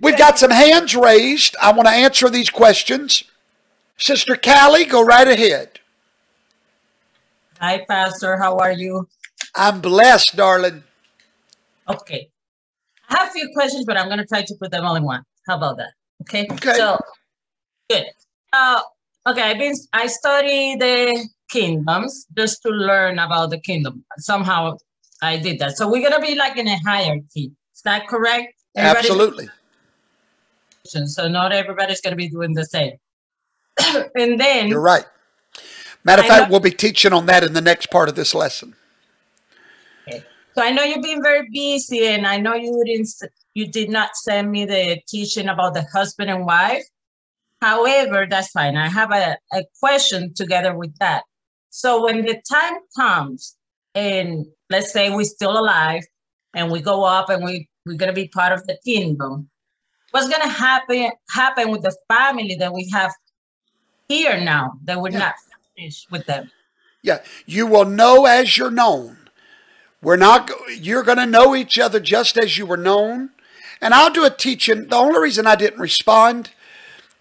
We've got some hands raised. I want to answer these questions. Sister Callie, go right ahead. Hi, Pastor. How are you? I'm blessed, darling. Okay. I have a few questions, but I'm going to try to put them all in one. How about that? Okay. Okay. So, good. Uh, okay. I've been, I study the kingdoms just to learn about the kingdom. Somehow I did that. So we're going to be like in a hierarchy. Is that correct? Everybody's- Absolutely. So not everybody's going to be doing the same. and then You're right. Matter of I fact, know- we'll be teaching on that in the next part of this lesson. Okay. So I know you've been very busy, and I know you didn't, you did not send me the teaching about the husband and wife. However, that's fine. I have a, a question together with that. So when the time comes, and let's say we're still alive, and we go up, and we we're gonna be part of the kingdom, what's gonna happen happen with the family that we have here now that we're Yeah. not finished with them? Yeah, you will know as you're known. We're not. You're going to know each other just as you were known. And I'll do a teaching. The only reason I didn't respond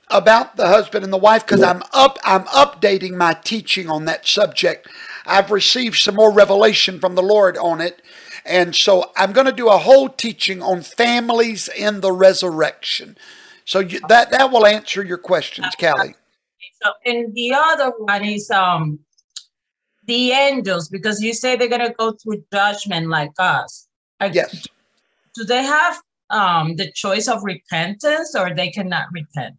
about the husband and the wife because I'm up. I'm updating my teaching on that subject. I've received some more revelation from the Lord on it, and so I'm going to do a whole teaching on families in the resurrection. So you, that that will answer your questions, Callie. So, and the other one is um the angels, because you say they're gonna go through judgment like us. Like, Yes. Do they have um the choice of repentance or they cannot repent?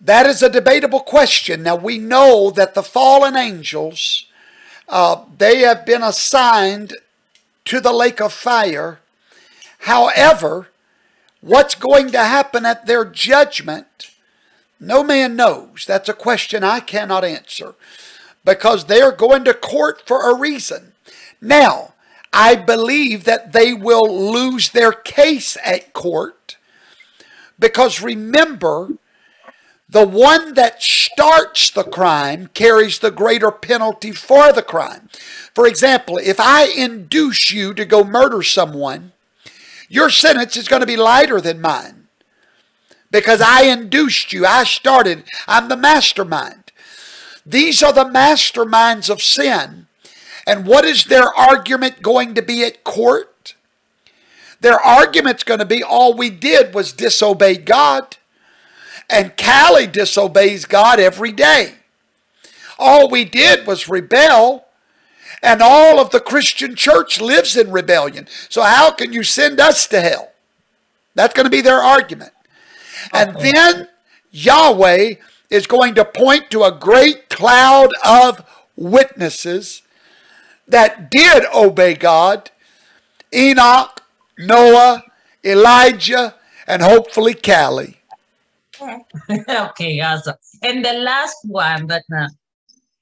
That is a debatable question. Now we know that the fallen angels, uh, they have been assigned to the lake of fire. However, what's going to happen at their judgment, no man knows. That's a question I cannot answer because they are going to court for a reason. Now, I believe that they will lose their case at court because remember, the one that starts the crime carries the greater penalty for the crime. For example, if I induce you to go murder someone, your sentence is going to be lighter than mine because I induced you. I started. I'm the mastermind. These are the masterminds of sin. And what is their argument going to be at court? Their argument's going to be all we did was disobey God. And Callie disobeys God every day. All we did was rebel, and all of the Christian church lives in rebellion. So, how can you send us to hell? That's going to be their argument. And Okay. then Yahweh is going to point to a great cloud of witnesses that did obey God Enoch, Noah, Elijah, and hopefully Callie. okay, awesome. And the last one, but uh,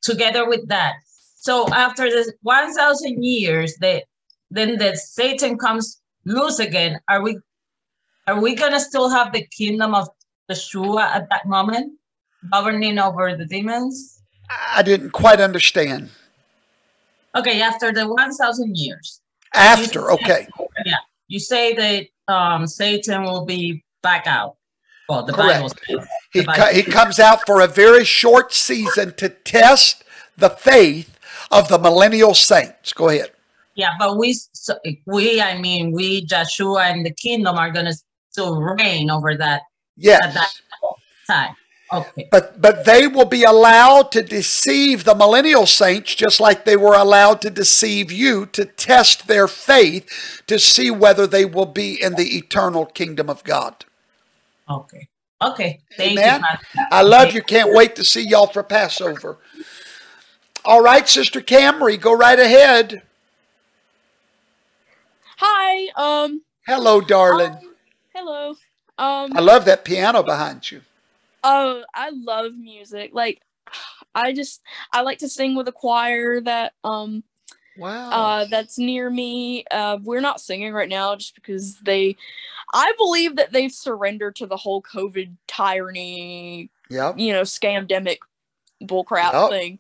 together with that. So after the 1,000 years, the, then the Satan comes loose again. Are we are we gonna still have the kingdom of Yeshua at that moment, governing over the demons? I didn't quite understand. Okay, after the 1,000 years. After, okay, Yeah, you say that um, Satan will be back out. Well, the Correct. Bible says. he, Bible- co- he comes out for a very short season to test the faith of the millennial saints. Go ahead. Yeah, but we, so we, I mean, we, Joshua and the kingdom are gonna still reign over that at that Yes. time. Okay, But but they will be allowed to deceive the millennial saints just like they were allowed to deceive you to test their faith to see whether they will be in the eternal kingdom of God. Okay, okay. Thank Amen. you. I love you. Can't wait to see y'all for Passover. All right, Sister Camry, go right ahead. Hi. Um. Hello, darling. um, hello. Um. I love that piano behind you. Oh, I love music. Like, I just I like to sing with a choir that um Wow. uh that's near me. Uh, we're not singing right now just because they. I believe that they've surrendered to the whole COVID tyranny, yep. you know, scamdemic bullcrap Yep. thing.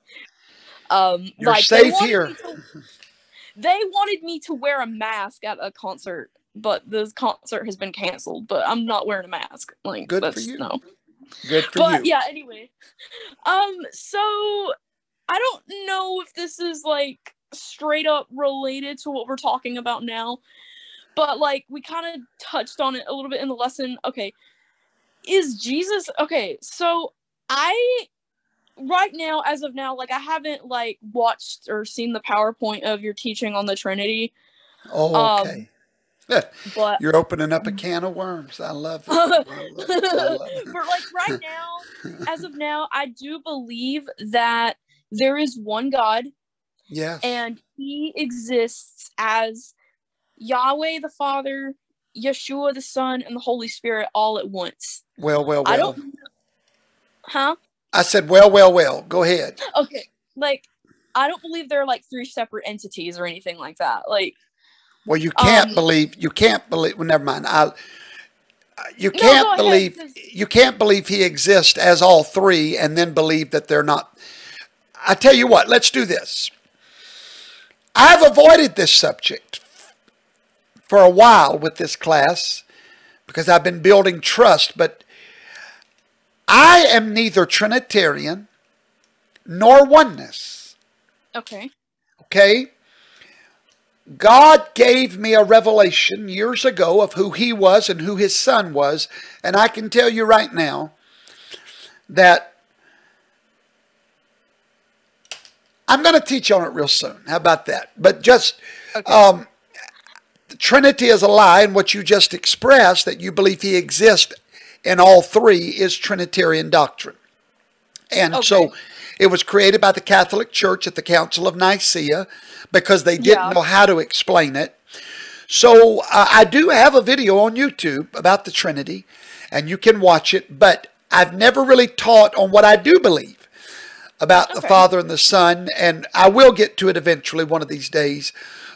Um, You're like they safe wanted here. to- they wanted me to wear a mask at a concert but this concert has been canceled. But I'm not wearing a mask. Like, Good for you. No. Good for but you. yeah. Anyway, um, so I don't know if this is like straight up related to what we're talking about now, but like we kind of touched on it a little bit in the lesson. Okay, is Jesus okay? So I right now as of now like i haven't like watched or seen the powerpoint of your teaching on the trinity Oh, um, okay. but You're opening up a can of worms. I love it. I love it. I love it. but like right now as of now i do believe that there is one god yes. and he exists as yahweh the father yeshua the son and the holy spirit all at once well, well, well. i don't huh I said, well, well, well. Go ahead. okay like i don't believe they're like three separate entities or anything like that like Well, you can't Um, believe. You can't believe. Well, never mind. I. You can't believe ahead, You can't believe he exists as all three, and then believe that they're not. I tell you what. Let's do this. I've avoided this subject for a while with this class because I've been building trust, but I am neither Trinitarian nor oneness. okay Okay? God gave me a revelation years ago of who He was and who His Son was. And I can tell you right now that I'm going to teach on it real soon. How about that? But just, Okay. um, the Trinity is a lie, and what you just expressed, that you believe He exists in all three, is Trinitarian doctrine. And so it was created by the Catholic Church at the Council of Nicaea because they didn't Yeah. know how to explain it. So uh, I do have a video on YouTube about the Trinity, and you can watch it, but I've never really taught on what I do believe about the Father and the Son, and I will get to it eventually one of these days.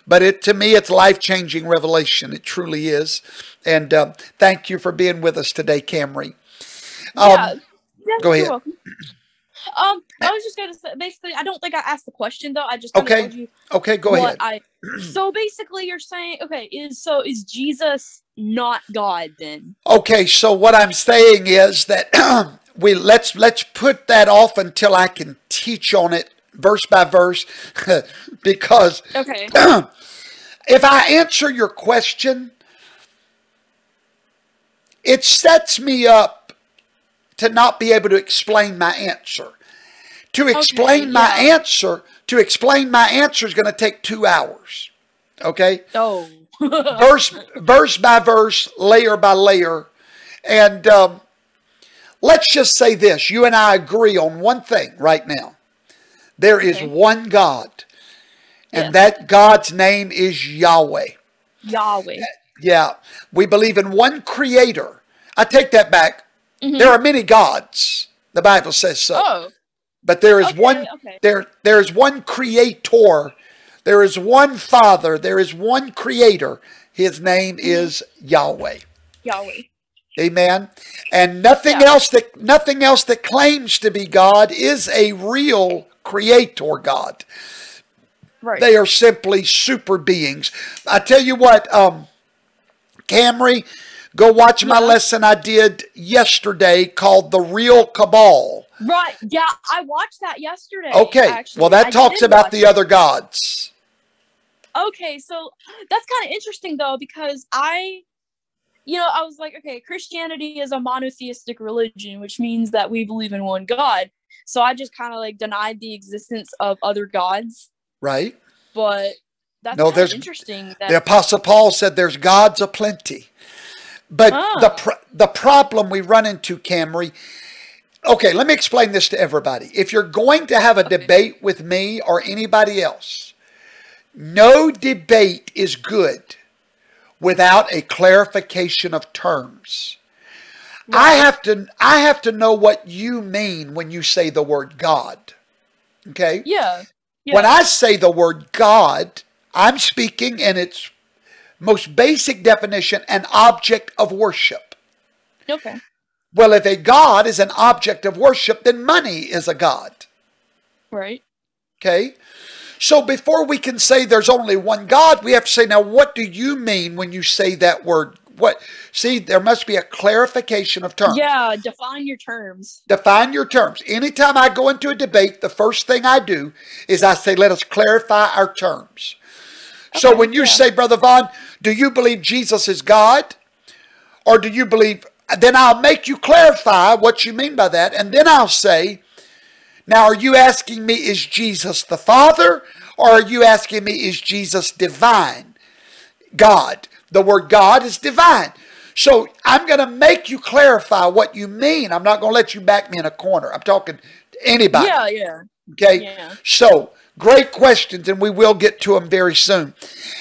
But it to me, it's life changing revelation. It truly is. And um, thank you for being with us today, Camry. Um, yeah, go ahead. Um, I was just gonna say basically I don't think I asked the question though. I just Okay, told you Okay, go ahead. I so basically you're saying okay, is so is Jesus not God then? Okay, so what I'm saying is that we let's let's put that off until I can teach on it verse by verse because Okay. if I answer your question it sets me up to not be able to explain my answer. To explain my yeah. answer, to explain my answer is going to take 2 hours. Okay? Oh. verse verse by verse, layer by layer. And um, let's just say this: you and I agree on one thing right now. There is Okay. one God, and that God's name is Yahweh. Yahweh. Yeah, we believe in one Creator. I take that back. Mhm. There are many gods. The Bible says so. Oh. But there is Okay, one okay. there there is one creator. There is one father, there is one creator. His name Mm-hmm. is Yahweh. Yahweh. Amen. And nothing Yeah. else that nothing else that claims to be God is a real creator God. Right. They are simply super beings. I tell you what, um, Camry, go watch my Yeah. lesson I did yesterday called The Real Cabal. right. Yeah, I watched that yesterday. Okay. actually. well, that I talks about the it. other gods. Okay, so that's kind of interesting though because I you know, I was like, okay, Christianity is a monotheistic religion, which means that we believe in one God. So I just kind of like denied the existence of other gods, Right? but that's No, there's- interesting that The Apostle Paul said there's gods aplenty. But the Ah. pr- the problem we run into, Camry, okay, let me explain this to everybody. If you're going to have a debate with me or anybody else, no debate is good without a clarification of terms. I have to I have to know what you mean when you say the word God. Okay? yeah. Yeah. When I say the word God, I'm speaking in its most basic definition an object of worship. okay. Well, if a God is an object of worship, then money is a God. Right. Okay? So before we can say there's only one God, we have to say, now, what do you mean when you say that word? What? See, there must be a clarification of terms. Yeah, define your terms. Define your terms. Anytime I go into a debate, the first thing I do is I say, let us clarify our terms. so when you yeah. say, Brother Vaughn, do you believe Jesus is God? Or do you believe, then I'll make you clarify what you mean by that. And then I'll say, now are you asking me, is Jesus the Father? Or are you asking me, is Jesus divine? God. The word God is divine. So I'm going to make you clarify what you mean. I'm not going to let you back me in a corner. I'm talking to anybody. Yeah, yeah. Okay. Yeah. So great questions, and we will get to them very soon.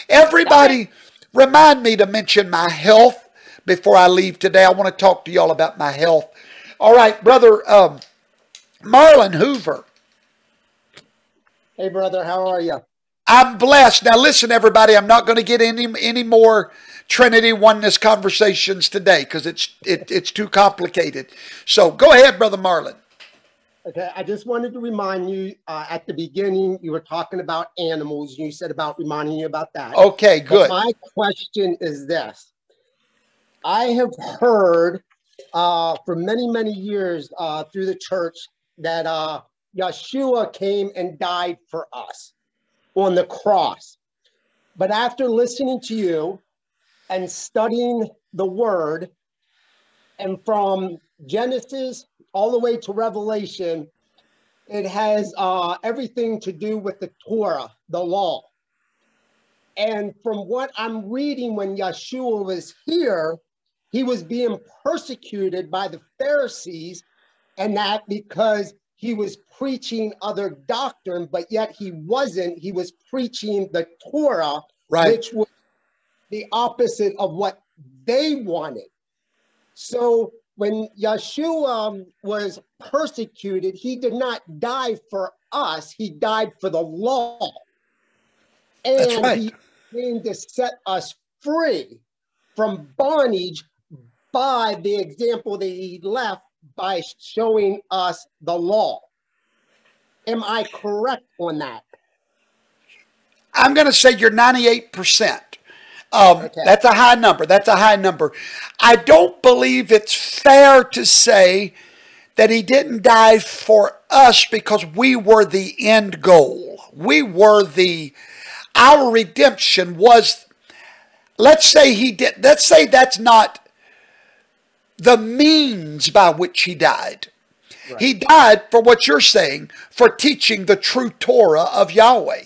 Everybody, remind me to mention my health before I leave today. I want to talk to y'all about my health. All right, brother um, Marlon Hoover. Hey, brother, how are you? I'm blessed. Now, listen, everybody. I'm not going to get any any more Trinity oneness conversations today because it's it, it's too complicated. So go ahead, brother Marlon. Okay, I just wanted to remind you uh, at the beginning, you were talking about animals. And you said about reminding you about that. Okay, But good. my question is this I have heard uh, for many, many years uh, through the church that uh, Yeshua came and died for us on the cross. But after listening to you and studying the word, and from Genesis all the way to Revelation, it has uh, everything to do with the Torah, the law. And from what I'm reading, when Yeshua was here, he was being persecuted by the Pharisees, and that because he was preaching other doctrine, but yet he wasn't. He was preaching the Torah, Right. which was the opposite of what they wanted. So when Yeshua um, was persecuted, he did not die for us, he died for the law. And right. he came to set us free from bondage by the example that he left by showing us the law. Am I correct on that? I'm going to say you're 98%. Um, Okay. That's a high number. That's a high number. I don't believe it's fair to say that he didn't die for us because we were the end goal. We were the, our redemption was, let's say he did, let's say that's not the means by which he died. He died for what you're saying, for teaching the true Torah of Yahweh.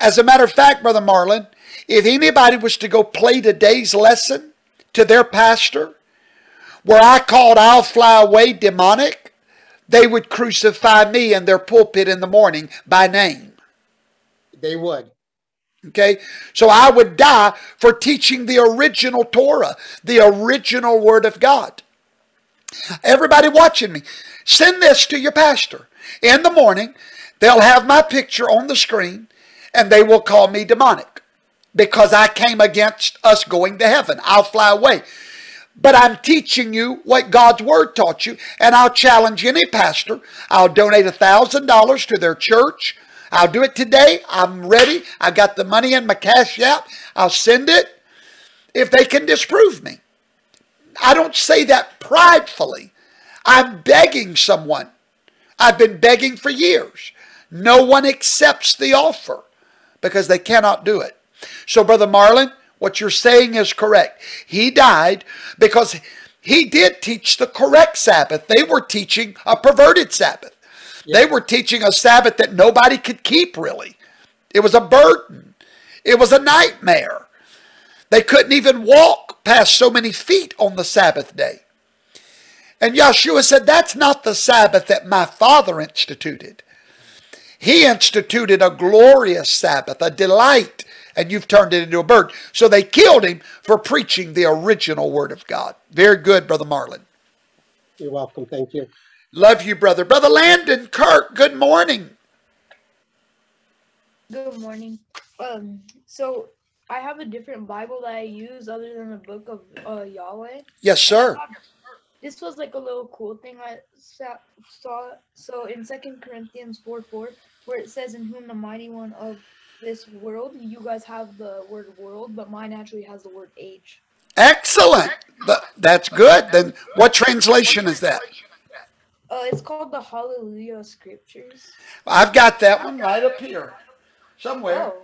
As a matter of fact, Brother Marlon, if anybody was to go play today's lesson to their pastor, where I called I'll fly away demonic, they would crucify me in their pulpit in the morning by name. They would. Okay? So I would die for teaching the original Torah, the original Word of God. Everybody watching me, send this to your pastor. In the morning, they'll have my picture on the screen and they will call me demonic because I came against us going to heaven. I'll fly away. But I'm teaching you what God's Word taught you, and I'll challenge any pastor. I'll donate a $1,000 to their church. I'll do it today. I'm ready. I got the money in my cash app. I'll send it if they can disprove me. I don't say that pridefully. I'm begging someone. I've been begging for years. No one accepts the offer because they cannot do it. So, Brother Marlon, what you're saying is correct. He died because he did teach the correct Sabbath. They were teaching a perverted Sabbath. They were teaching a Sabbath that nobody could keep, really. It was a burden, it was a nightmare. They couldn't even walk past so many feet on the Sabbath day. And Yeshua said, That's not the Sabbath that my Father instituted. He instituted a glorious Sabbath, a delight, and you've turned it into a bird. So they killed him for preaching the original Word of God. Very good, Brother Marlon. You're welcome. Thank you. Love you, brother. Brother Landon Kirk, good morning. Good morning. Um, so I have a different Bible that I use other than the book of uh, Yahweh. Yes, sir. This was like a little cool thing I saw. So in Second Corinthians 4 4, where it says, "In whom the mighty one of this world." You guys have the word "world," but mine actually has the word "age." Excellent. Th- That's good. Then what translation is that? Uh, it's called the Hallelujah Scriptures. I've got that one right up here somewhere. Oh,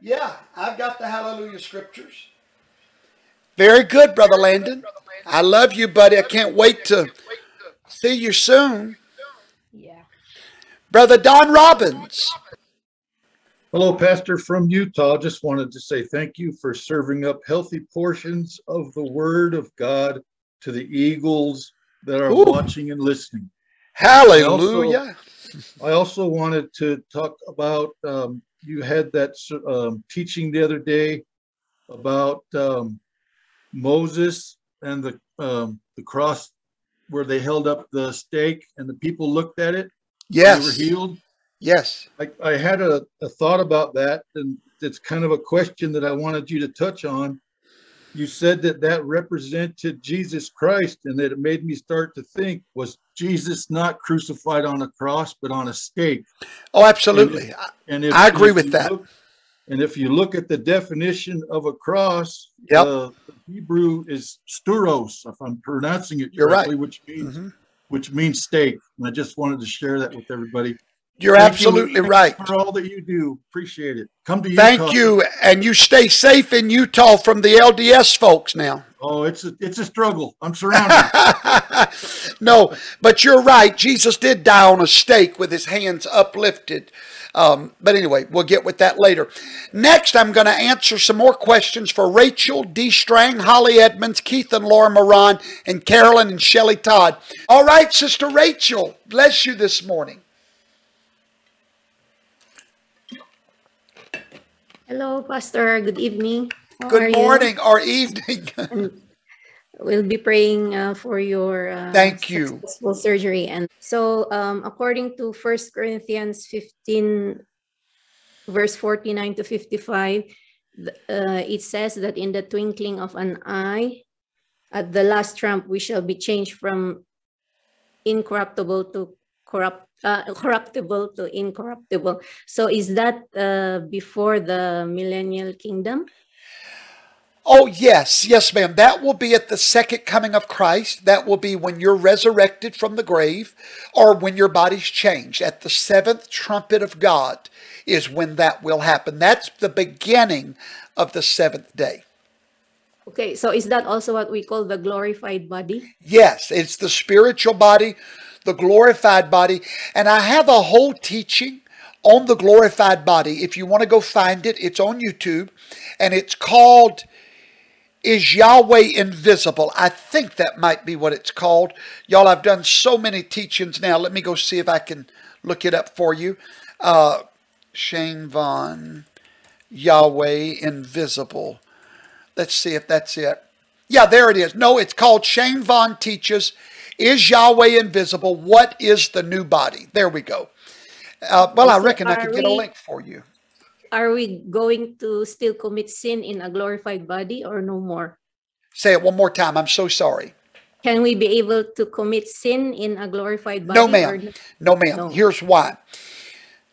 Yeah, I've got the Hallelujah scriptures. Very good, Brother Landon. I love you, buddy. I can't wait to see you soon. yeah. Brother Don Robbins. Hello, Pastor from Utah. Just wanted to say thank you for serving up healthy portions of the Word of God to the eagles that are Ooh. watching and listening. Hallelujah. I also wanted to talk about um, you had that um, teaching the other day about um, Moses and the um, the cross where they held up the stake and the people looked at it. Yes. They were healed. Yes. I, I had a, a thought about that, and it's kind of a question that I wanted you to touch on. You said that that represented Jesus Christ, and that it made me start to think: Was Jesus not crucified on a cross, but on a stake? Oh, absolutely. And if I agree with that. look- and if you look at the definition of a cross, Yep. uh, the Hebrew is sturos, if I'm pronouncing it You're right. correctly, which means Mhm. which means stake. And I just wanted to share that with everybody. You're Thank you absolutely right. for all that you do. Appreciate it. Come to Utah. Thank you. And you stay safe in Utah from the LDS folks now. Oh, it's a it's a struggle. I'm surrounded. no, but you're right. Jesus did die on a stake with his hands uplifted. Um, but anyway, we'll get with that later. Next, I'm going to answer some more questions for Rachel D. Strang, Holly Edmonds, Keith and Laura Moran, and Carolyn and Shelly Todd. All right, Sister Rachel, bless you this morning. Hello, Pastor. Good evening. How Good you? morning or evening. We'll be praying uh, for your uh, Thank you. successful surgery. And so, um, according to First Corinthians 15, verse 49 to 55, uh, it says that in the twinkling of an eye, at the last trump, we shall be changed from incorruptible to corrupt, uh, corruptible to incorruptible. So, is that uh, before the millennial kingdom? Oh, yes, yes, ma'am. That will be at the second coming of Christ. That will be when you're resurrected from the grave or when your body's changed. At the seventh trumpet of God is when that will happen. That's the beginning of the seventh day. Okay, so is that also what we call the glorified body? Yes, it's the spiritual body, the glorified body. And I have a whole teaching on the glorified body. If you want to go find it, it's on YouTube and it's called Is Yahweh Invisible? I think that might be what it's called. Y'all, I've done so many teachings now. Let me go see if I can look it up for you. Uh, Shane Vaughn, Yahweh Invisible. Let's see if that's it. Yeah, there it is. No, it's called Shane Vaughn Teaches Is Yahweh Invisible? What is the new body? There we go. Uh, well, I reckon I could get a link for you. Are we going to still commit sin in a glorified body or no more? Say it one more time. I'm so sorry. Can we be able to commit sin in a glorified body? No, or ma'am. No, ma'am. No. Here's why.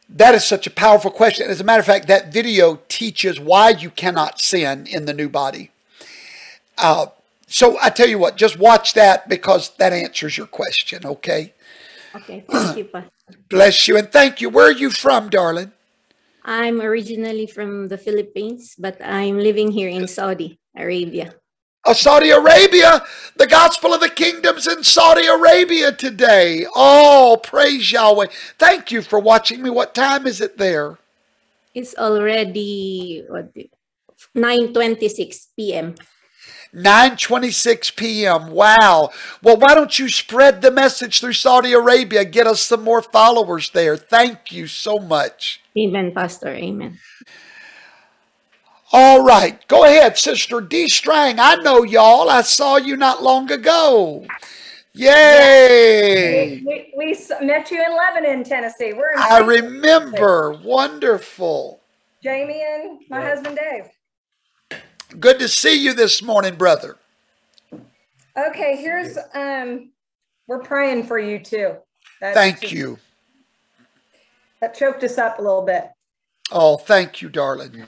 That is such a powerful question. As a matter of fact, that video teaches why you cannot sin in the new body. Uh, so I tell you what, just watch that because that answers your question, okay? Okay, thank you, Pastor. Bless you and thank you. Where are you from, darling? I'm originally from the Philippines, but I'm living here in Saudi Arabia. Oh, Saudi Arabia. The gospel of the kingdom's in Saudi Arabia today. Oh, praise Yahweh. Thank you for watching me. What time is it there? It's already 9:26 p.m. 9:26 p.m. Wow. Well, why don't you spread the message through Saudi Arabia? Get us some more followers there. Thank you so much. Amen, Pastor. Amen. All right. Go ahead, Sister D. Strang. I know y'all. I saw you not long ago. Yay. We, we, we met you in Lebanon, Tennessee. We're in I Tennessee. remember. Wonderful. Jamie and my husband Dave. Good to see you this morning, brother. Okay, here's um we're praying for you too. Thank you. That choked us up a little bit, Oh, thank you, darling.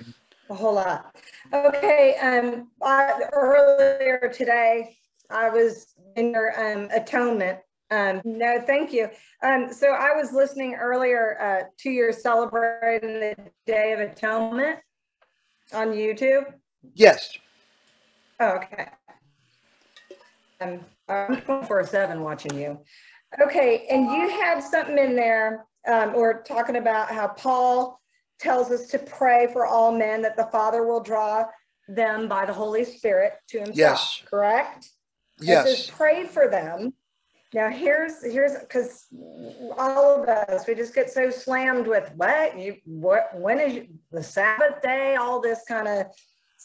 a whole lot. Okay, um, I, earlier today, I was in your um, atonement. Um, no, thank you. Um, so I was listening earlier uh, to your celebrating the Day of Atonement on YouTube. Yes. Oh, okay. Um, I'm 24 7 watching you. Okay, and you had something in there, um, or talking about how Paul tells us to pray for all men that the Father will draw them by the Holy Spirit to himself, Yes. correct? It says Yes. pray for them. Now here's here's because all of us we just get so slammed with what you what when is you- the Sabbath day, all this kind of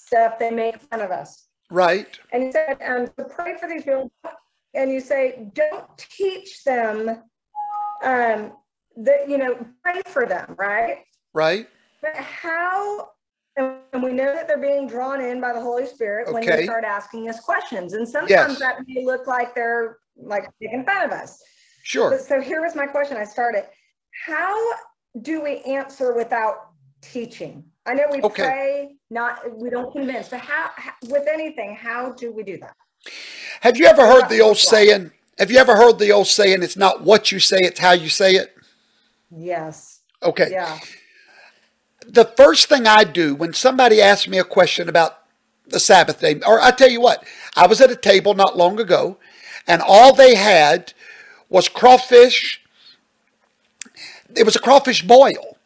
stuff. They make fun of us. Right. And he said, um, to pray for these people, and you say, don't teach them um that you know, pray for them, right? Right. But how and we know that they're being drawn in by the Holy Spirit when Okay. they start asking us questions. And sometimes Yes. that may look like they're like making fun of us. Sure. But so here was my question. I started. How do we answer without teaching? I know we Okay. pray, not we don't convince. But how, how with anything, how do we do that? Have you ever heard the old saying? Have you ever heard the old saying, it's not what you say, it's how you say it? Yes. Okay. Yeah. The first thing I do when somebody asks me a question about the Sabbath day, or I tell you what, I was at a table not long ago, and all they had was crawfish. It was a crawfish boil,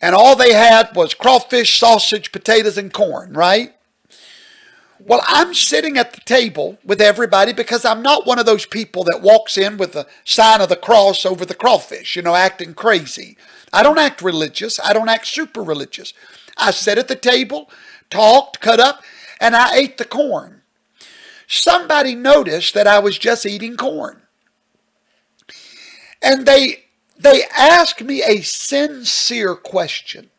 and all they had was crawfish, sausage, potatoes, and corn, right? Well, I'm sitting at the table with everybody because I'm not one of those people that walks in with the sign of the cross over the crawfish, you know, acting crazy. I don't act religious. I don't act super religious. I sat at the table, talked, cut up, and I ate the corn. Somebody noticed that I was just eating corn. And they they asked me a sincere question.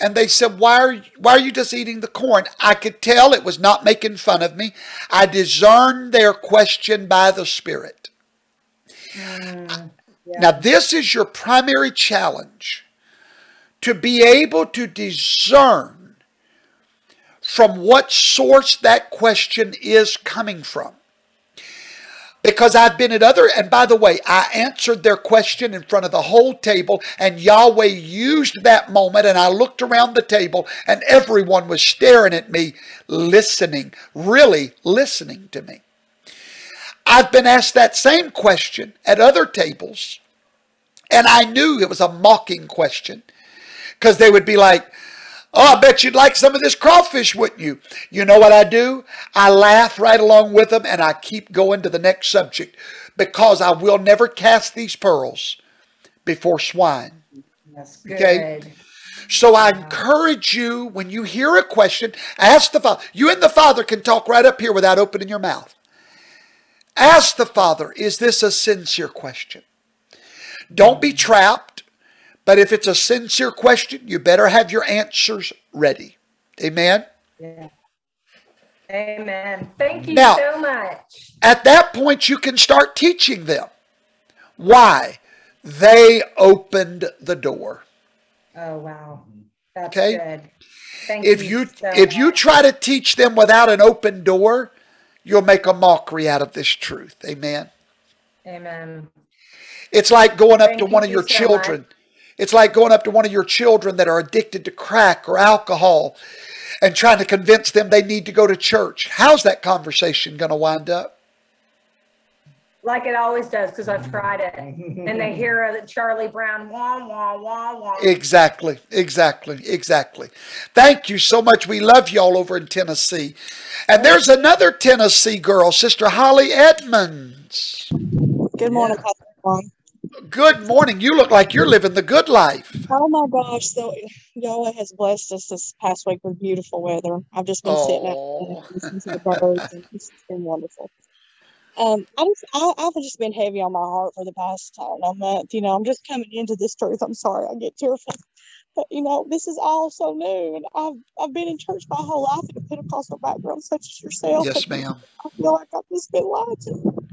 And they said, why are, you, why are you just eating the corn? I could tell it was not making fun of me. I discerned their question by the Spirit. Mm, now, this is your primary challenge to be able to discern from what source that question is coming from. Because I've been at other, and by the way, I answered their question in front of the whole table, and Yahweh used that moment, and I looked around the table, and everyone was staring at me, listening, really listening to me. I've been asked that same question at other tables, and I knew it was a mocking question, because they would be like, Oh, I bet you'd like some of this crawfish, wouldn't you? You know what I do? I laugh right along with them and I keep going to the next subject because I will never cast these pearls before swine. That's good. Okay. So I encourage you when you hear a question, ask the Father. You and the Father can talk right up here without opening your mouth. Ask the Father, is this a sincere question? Don't be mm-hmm. trapped. But if it's a sincere question, you better have your answers ready. Amen. Yeah. Amen. Thank you Now- so much. At that point, you can start teaching them. Why? They opened the door. Oh wow. That's Okay. good. Thank If you. you so if you try to teach them without an open door, you'll make a mockery out of this truth. Amen. Amen. It's like going up Thank to one you of your so children. It's like going up to one of your children that are addicted to crack or alcohol and trying to convince them they need to go to church. How's that conversation going to wind up? Like it always does, because I've tried it. And they hear the Charlie Brown wah wah wah wah. Exactly, exactly, exactly. Thank you so much. We love y'all over in Tennessee. And there's another Tennessee girl, Sister Holly Edmonds. Good morning, Pastor Ron. Good morning. You look like you're living the good life. Oh my gosh, so Yahweh has blessed us this past week with beautiful weather. I've just been sitting out Oh. and listening to the birds, and it's been wonderful. Um, I just, I, I've just been heavy on my heart for the past, I know, month. You know, I'm just coming into this truth. I'm sorry, I get tearful, but you know, this is all so new, and I've, I've been in church my whole life in a Pentecostal background, such as yourself. Yes, ma'am. I feel like I've just been lied to.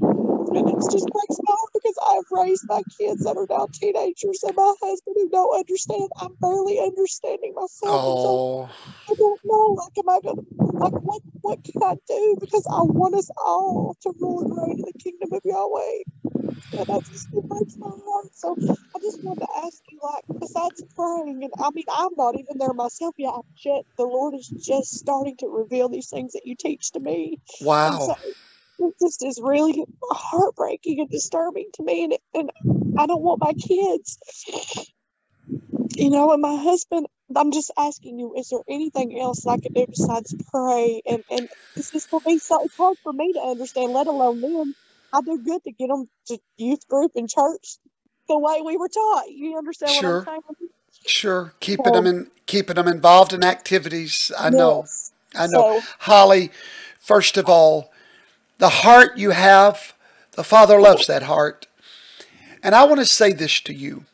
Husband. It just breaks my heart because I have raised my kids that are now teenagers and my husband who don't understand. I'm barely understanding myself. And so Oh, I don't know, like, am I gonna, like, what, what can I do? Because I want us all to rule and reign in the kingdom of Yahweh. And that just, it breaks my heart. So I just wanted to ask you, like, besides praying, and I mean, I'm not even there myself yet. I'm just, the Lord is just starting to reveal these things that you teach to me. And wow. It just is really heartbreaking and disturbing to me. And, and I don't want my kids, you know, and my husband. I'm just asking you, is there anything else I can do besides pray? And and it's just for me, so it's hard for me to understand, let alone them. I do good to get them to youth group and church the way we were taught. You understand what I'm Sure, saying? sure. Keeping So them in, keeping them involved in activities. I know. I know. So Holly, first of all, the heart you have, the Father loves that heart. And I want to say this to you.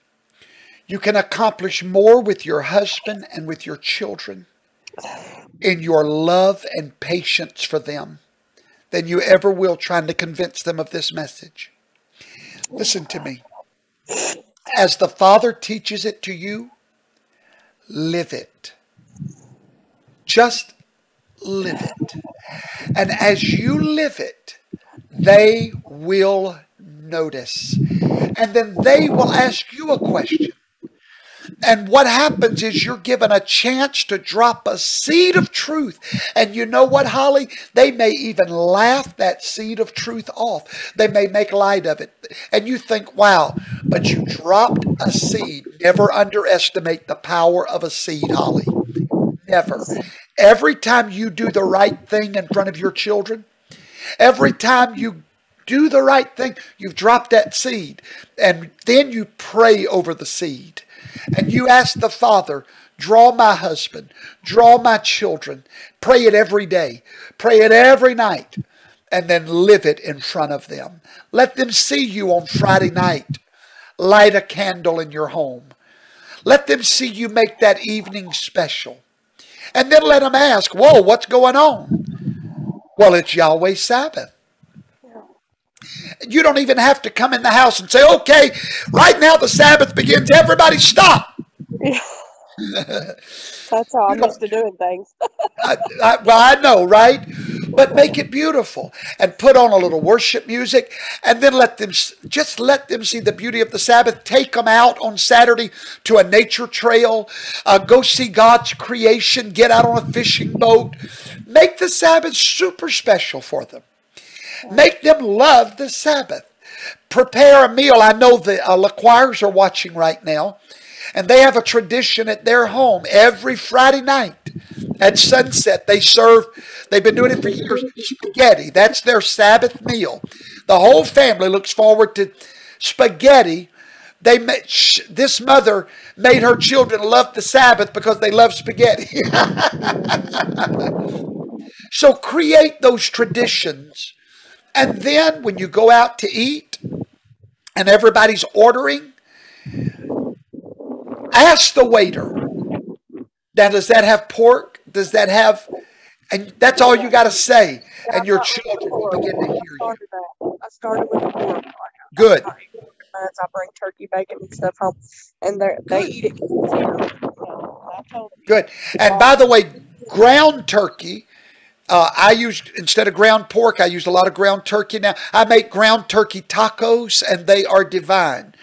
You can accomplish more with your husband and with your children in your love and patience for them than you ever will trying to convince them of this message. Listen to me. As the Father teaches it to you, live it. Just live it. And as you live it, they will notice. And then they will ask you a question. And what happens is you're given a chance to drop a seed of truth. And you know what, Holly? They may even laugh that seed of truth off. They may make light of it. And you think, wow, but you dropped a seed. Never underestimate the power of a seed, Holly. Never. Every time you do the right thing in front of your children, every mm. time you do the right thing, you've dropped that seed. And then you pray over the seed. And you ask the Father, draw my husband, draw my children. Pray it every day, pray it every night, and then live it in front of them. Let them see you on Friday night. Light a candle in your home. Let them see you make that evening special. And then let them ask, Whoa, what's going on? Well, it's Yahweh Sabbath. You don't even have to come in the house and say, Okay, right now the Sabbath begins. Everybody stop. That's how I'm used to doing things. I, I, well, I know, right? But make it beautiful and put on a little worship music and then let them, just let them see the beauty of the Sabbath. Take them out on Saturday to a nature trail. Uh, go see God's creation. Get out on a fishing boat. Make the Sabbath super special for them. Make them love the Sabbath. Prepare a meal. I know the uh, LaQuires are watching right now, and they have a tradition at their home every Friday night at sunset. They serve, they've been doing it for years, spaghetti. That's their Sabbath meal. The whole family looks forward to spaghetti. They ma- sh- this mother made her children love the Sabbath because they love spaghetti. so create those traditions and then when you go out to eat and everybody's ordering, ask the waiter, now does that have pork? Does that have, and that's all you got to say. Yeah, And your I've got with the children will begin to hear you. I started with pork. Good, I, bring turkey bacon and stuff home, and they they good, eat it because it's here. So I told them, good. And by the way, ground turkey, uh, I used, instead of ground pork, I use a lot of ground turkey now. I make ground turkey tacos and they are divine.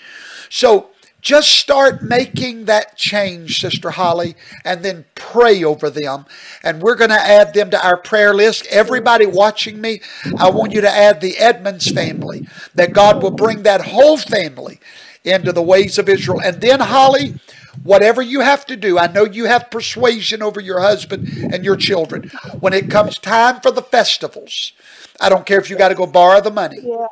So just start making that change, Sister Holly, and then pray over them. And we're going to add them to our prayer list. Everybody watching me, I want you to add the Edmonds family, that God will bring that whole family into the ways of Israel. And then, Holly, whatever you have to do, I know you have persuasion over your husband and your children. When it comes time for the festivals, I don't care if you got to go borrow the money, yeah,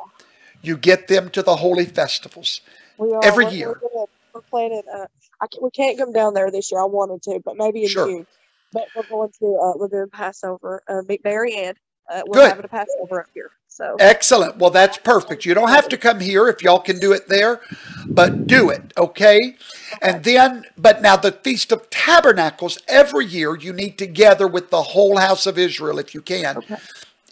you get them to the holy festivals we are. every We're, we're year. gonna we're planning. Uh, I can, we can't come down there this year. I wanted to, but maybe in Sure. June. But we're going to uh, we're doing Passover. Uh, meet Mary Ann. Uh, we're Good. having a Passover up here. So Excellent. Well, that's perfect. You don't have to come here if y'all can do it there, but do it, okay? okay, And then, but now the Feast of Tabernacles, every year you need to gather with the whole house of Israel if you can okay,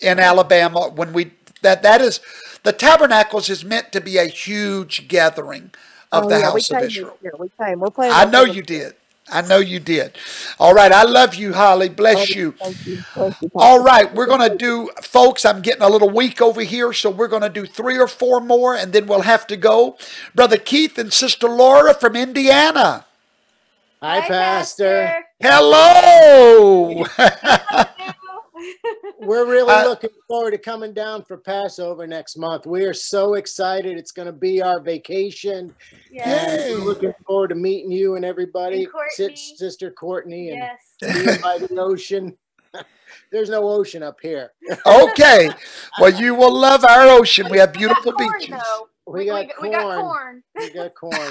in Alabama when we That that is the tabernacles is meant to be a huge gathering of Oh the yeah, we house of Israel. this year. We came. We're planning I know you did. I know you did. All right. I love you, Holly. Bless oh, you. Thank you. Thank you. All We're going to do, folks, I'm getting a little weak over here, so we're going to do three or four more, and then we'll have to go. Brother Keith and Sister Laura from Indiana. Hi, Pastor. Hello. We're really Uh, looking forward to coming down for Passover next month. We are so excited. It's going to be our vacation. And Yay. we're looking forward to meeting you and everybody. And Courtney. Sister Courtney and Yes. being by the ocean. There's no ocean up here. okay. Well, you will love our ocean. We have beautiful corn, beaches. though. We got we got corn. corn. We got corn.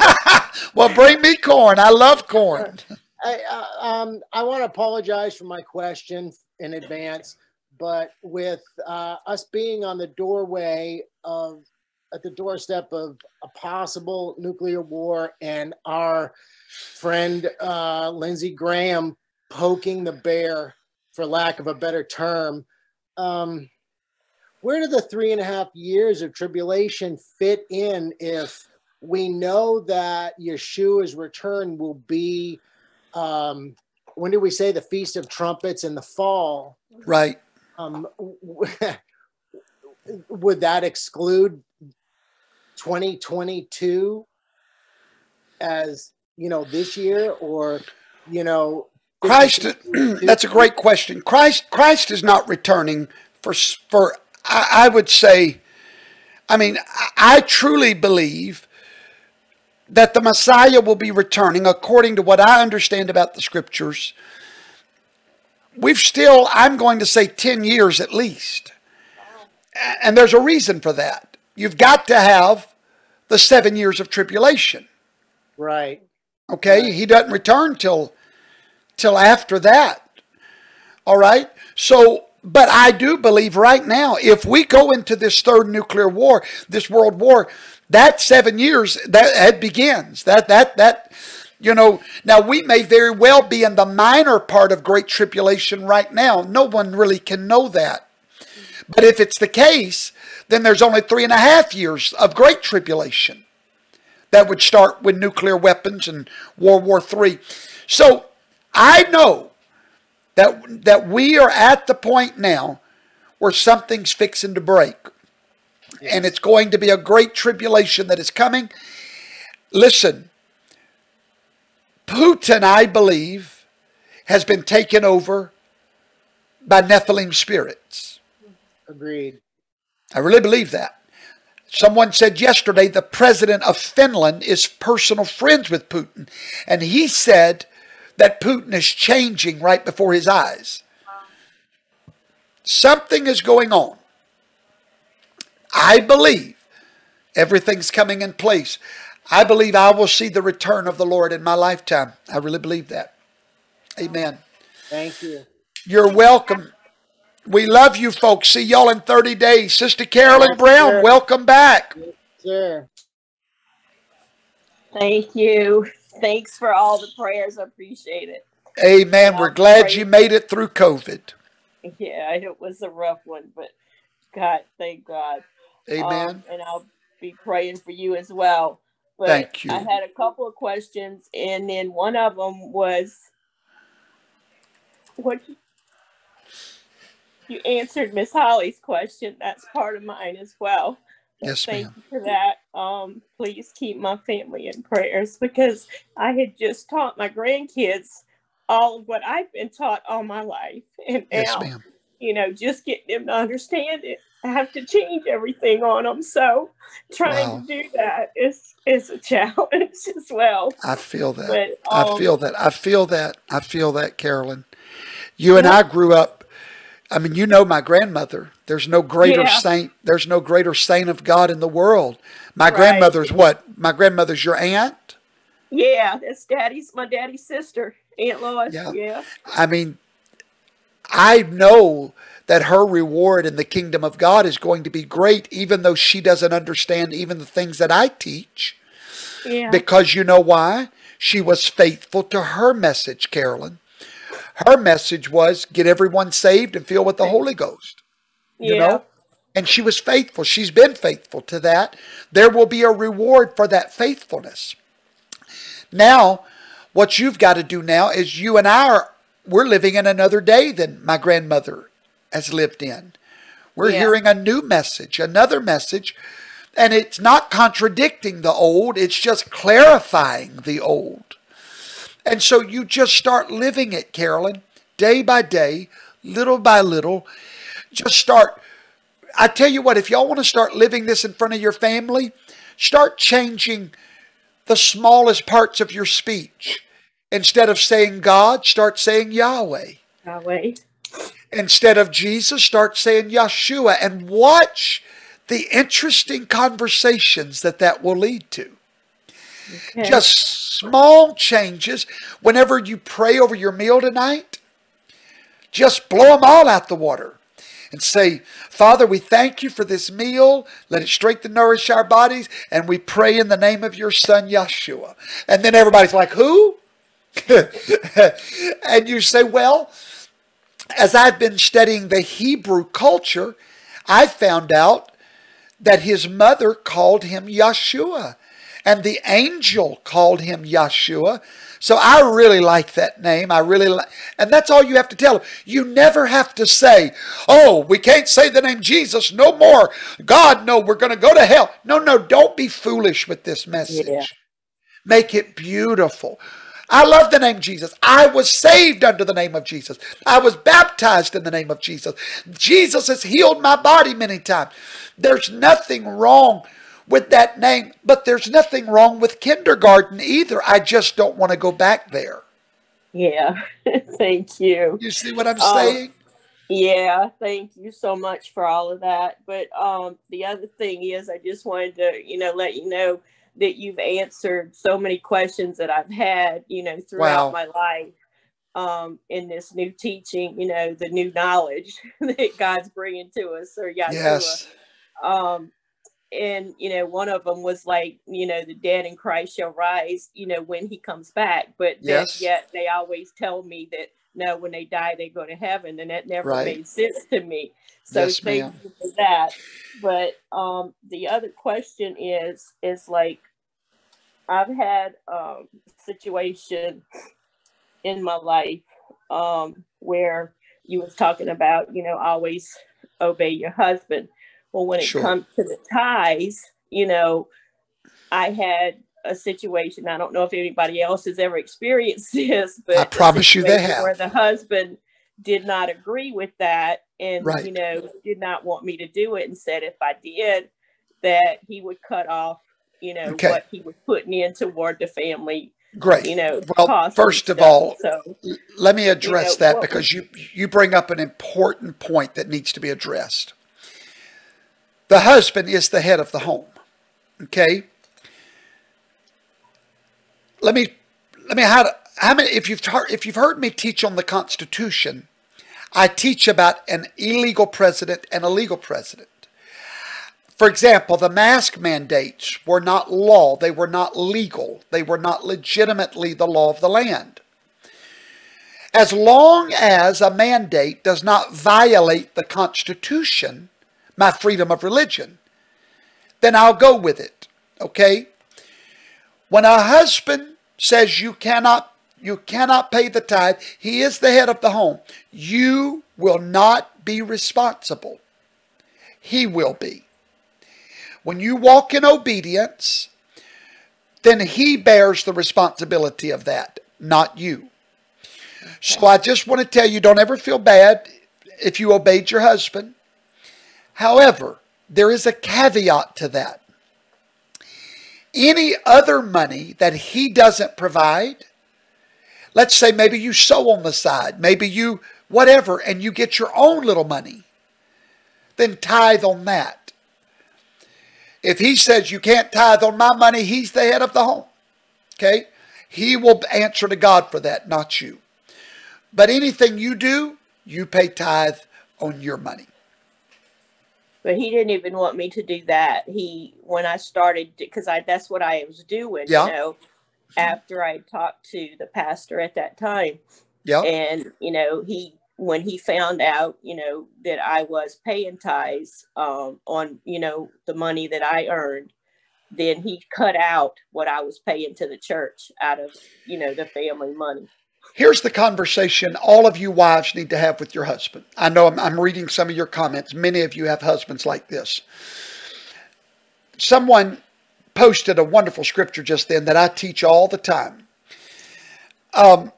well, bring me corn. I love corn. I, uh, um, I want to apologize for my question in advance, but with uh, us being on the doorway of, at the doorstep of a possible nuclear war and our friend uh, Lindsey Graham poking the bear, for lack of a better term, um, where do the three and a half years of tribulation fit in if we know that Yeshua's return will be um, when did we say the Feast of Trumpets in the fall? Right. Um, would that exclude 2022 as you know this year, or you know, Christ, that's a great question. Christ, Christ is not returning for, for I, I would say, I mean, I, I truly believe that the Messiah will be returning according to what I understand about the scriptures. We've still, I'm going to say 10 years at least. And there's a reason for that. You've got to have the seven years of tribulation. right? Okay, he doesn't return till till after that. All right. So, but I do believe right now, if we go into this third nuclear war, this world war, that seven years that, that begins. That that that you know. Now we may very well be in the minor part of great tribulation right now. No one really can know that. But if it's the case, then there's only three and a half years of great tribulation that would start with nuclear weapons and World War III. So I know that that we are at the point now where something's fixing to break. And it's going to be a great tribulation that is coming. Listen, Putin, I believe, has been taken over by Nephilim spirits. Agreed. I really believe that. Someone said yesterday the president of Finland is personal friends with Putin, and he said that Putin is changing right before his eyes. Something is going on. I believe everything's coming in place. I believe I will see the return of the Lord in my lifetime. I really believe that. Amen. Thank you. You're welcome. We love you folks. See y'all in 30 days. Sister Carolyn Yes, Brown, sir. welcome back. Sure. Thank you. Thanks for all the prayers. I appreciate it. Amen. We're glad you made it through COVID. Yeah, it was a rough one, but God, thank God. Amen. Um, and I'll be praying for you as well. But Thank you. I had a couple of questions, and then one of them was what you, you answered Miss Holly's question. That's part of mine as well. Yes, thank ma'am. you for that. Um, please keep my family in prayers because I had just taught my grandkids all of what I've been taught all my life, and Yes, now ma'am. you know, just getting them to understand it. I have to change everything on them. So trying Wow. to do that is is a challenge as well. I feel that. But I um, feel that. I feel that. I feel that, Carolyn. You and I grew up. I mean, you know my grandmother. There's no greater Yeah. saint. There's no greater saint of God in the world. My Right. grandmother's what? My grandmother's your aunt. yeah, that's daddy's my daddy's sister, Aunt Lois. Yeah. Yeah. I mean, I know that her reward in the kingdom of God is going to be great, even though she doesn't understand even the things that I teach. Yeah. Because you know why? She was faithful to her message, Carolyn. Her message was get everyone saved and filled with the Holy Ghost. You yeah. know? And she was faithful. She's been faithful to that. There will be a reward for that faithfulness. Now, what you've got to do now is you and I are we're living in another day than my grandmother has lived in. We're Yeah. hearing a new message, another message, and it's not contradicting the old, it's just clarifying the old. And so you just start living it, Carolyn, day by day, little by little. Just start. I tell you what, if y'all want to start living this in front of your family, start changing the smallest parts of your speech. Instead of saying God, start saying Yahweh. Yahweh. Instead of Jesus, start saying Yeshua and watch the interesting conversations that that will lead to. Okay. Just small changes. Whenever you pray over your meal tonight, just blow them all out the water and say, Father, we thank you for this meal. Let it strengthen, nourish our bodies. And we pray in the name of your son, Yeshua. And then everybody's like, who? and you say, well, as I've been studying the Hebrew culture, I found out that his mother called him Yeshua and the angel called him Yeshua. So I really like that name. I really like, and that's all you have to tell them. You never have to say, "Oh, we can't say the name Jesus no more." God, no, we're going to go to hell. No, no, don't be foolish with this message. Yeah. Make it beautiful. I love the name Jesus. I was saved under the name of Jesus. I was baptized in the name of Jesus. Jesus has healed my body many times. There's nothing wrong with that name, but there's nothing wrong with kindergarten either. I just don't want to go back there. Yeah. thank you. You see what I'm Um, saying? Yeah, thank you so much for all of that. But um the other thing is I just wanted to, you know, let you know that you've answered so many questions that I've had, you know, throughout Wow. my life um in this new teaching, you know, the new knowledge that God's bringing to us or Yahshua. Yes. Um and you know one of them was like you know the dead in christ shall rise you know when he comes back but Yes. yet they always tell me that no when they die they go to heaven and that never Right. made sense to me so Yes, thank you for that but um the other question is is like i've had um situation in my life um where you was talking about you know always obey your husband well when it Sure. comes to the ties you know i had a situation i don't know if anybody else has ever experienced this but I promise you they situation where the husband did not agree with that and you know did not want me to do it and said if i did that he would cut off you know Okay. what he was putting in toward the family Great. you know Well, first of stuff. all, so let me address know, that what because you you bring up an important point that needs to be addressed. The husband is the head of the home. Okay? Let me let me how to, how many if you've if you've heard me teach on the Constitution, I teach about an illegal president and a legal president. For example, the mask mandates were not law, they were not legal, they were not legitimately the law of the land. As long as a mandate does not violate the Constitution, my freedom of religion, then I'll go with it. Okay? When a husband says you cannot you cannot pay the tithe, he is the head of the home. You will not be responsible. He will be. When you walk in obedience, then he bears the responsibility of that, not you. So I just want to tell you don't ever feel bad if you obeyed your husband. However, there is a caveat to that. Any other money that he doesn't provide, let's say maybe you sow on the side, maybe you whatever, and you get your own little money, then tithe on that. If he says you can't tithe on my money, he's the head of the home. Okay? He will answer to God for that, not you. But anything you do, you pay tithe on your money. But he didn't even want me to do that he when i started because i that's what i was doing Yeah. you know after i talked to the pastor at that time Yeah. and you know he when he found out, you know, that I was paying tithes um, on, you know, the money that I earned, then he cut out what I was paying to the church out of, you know, the family money. Here's the conversation all of you wives need to have with your husband. I know I'm, I'm reading some of your comments. Many of you have husbands like this. Someone posted a wonderful scripture just then that I teach all the time. Um,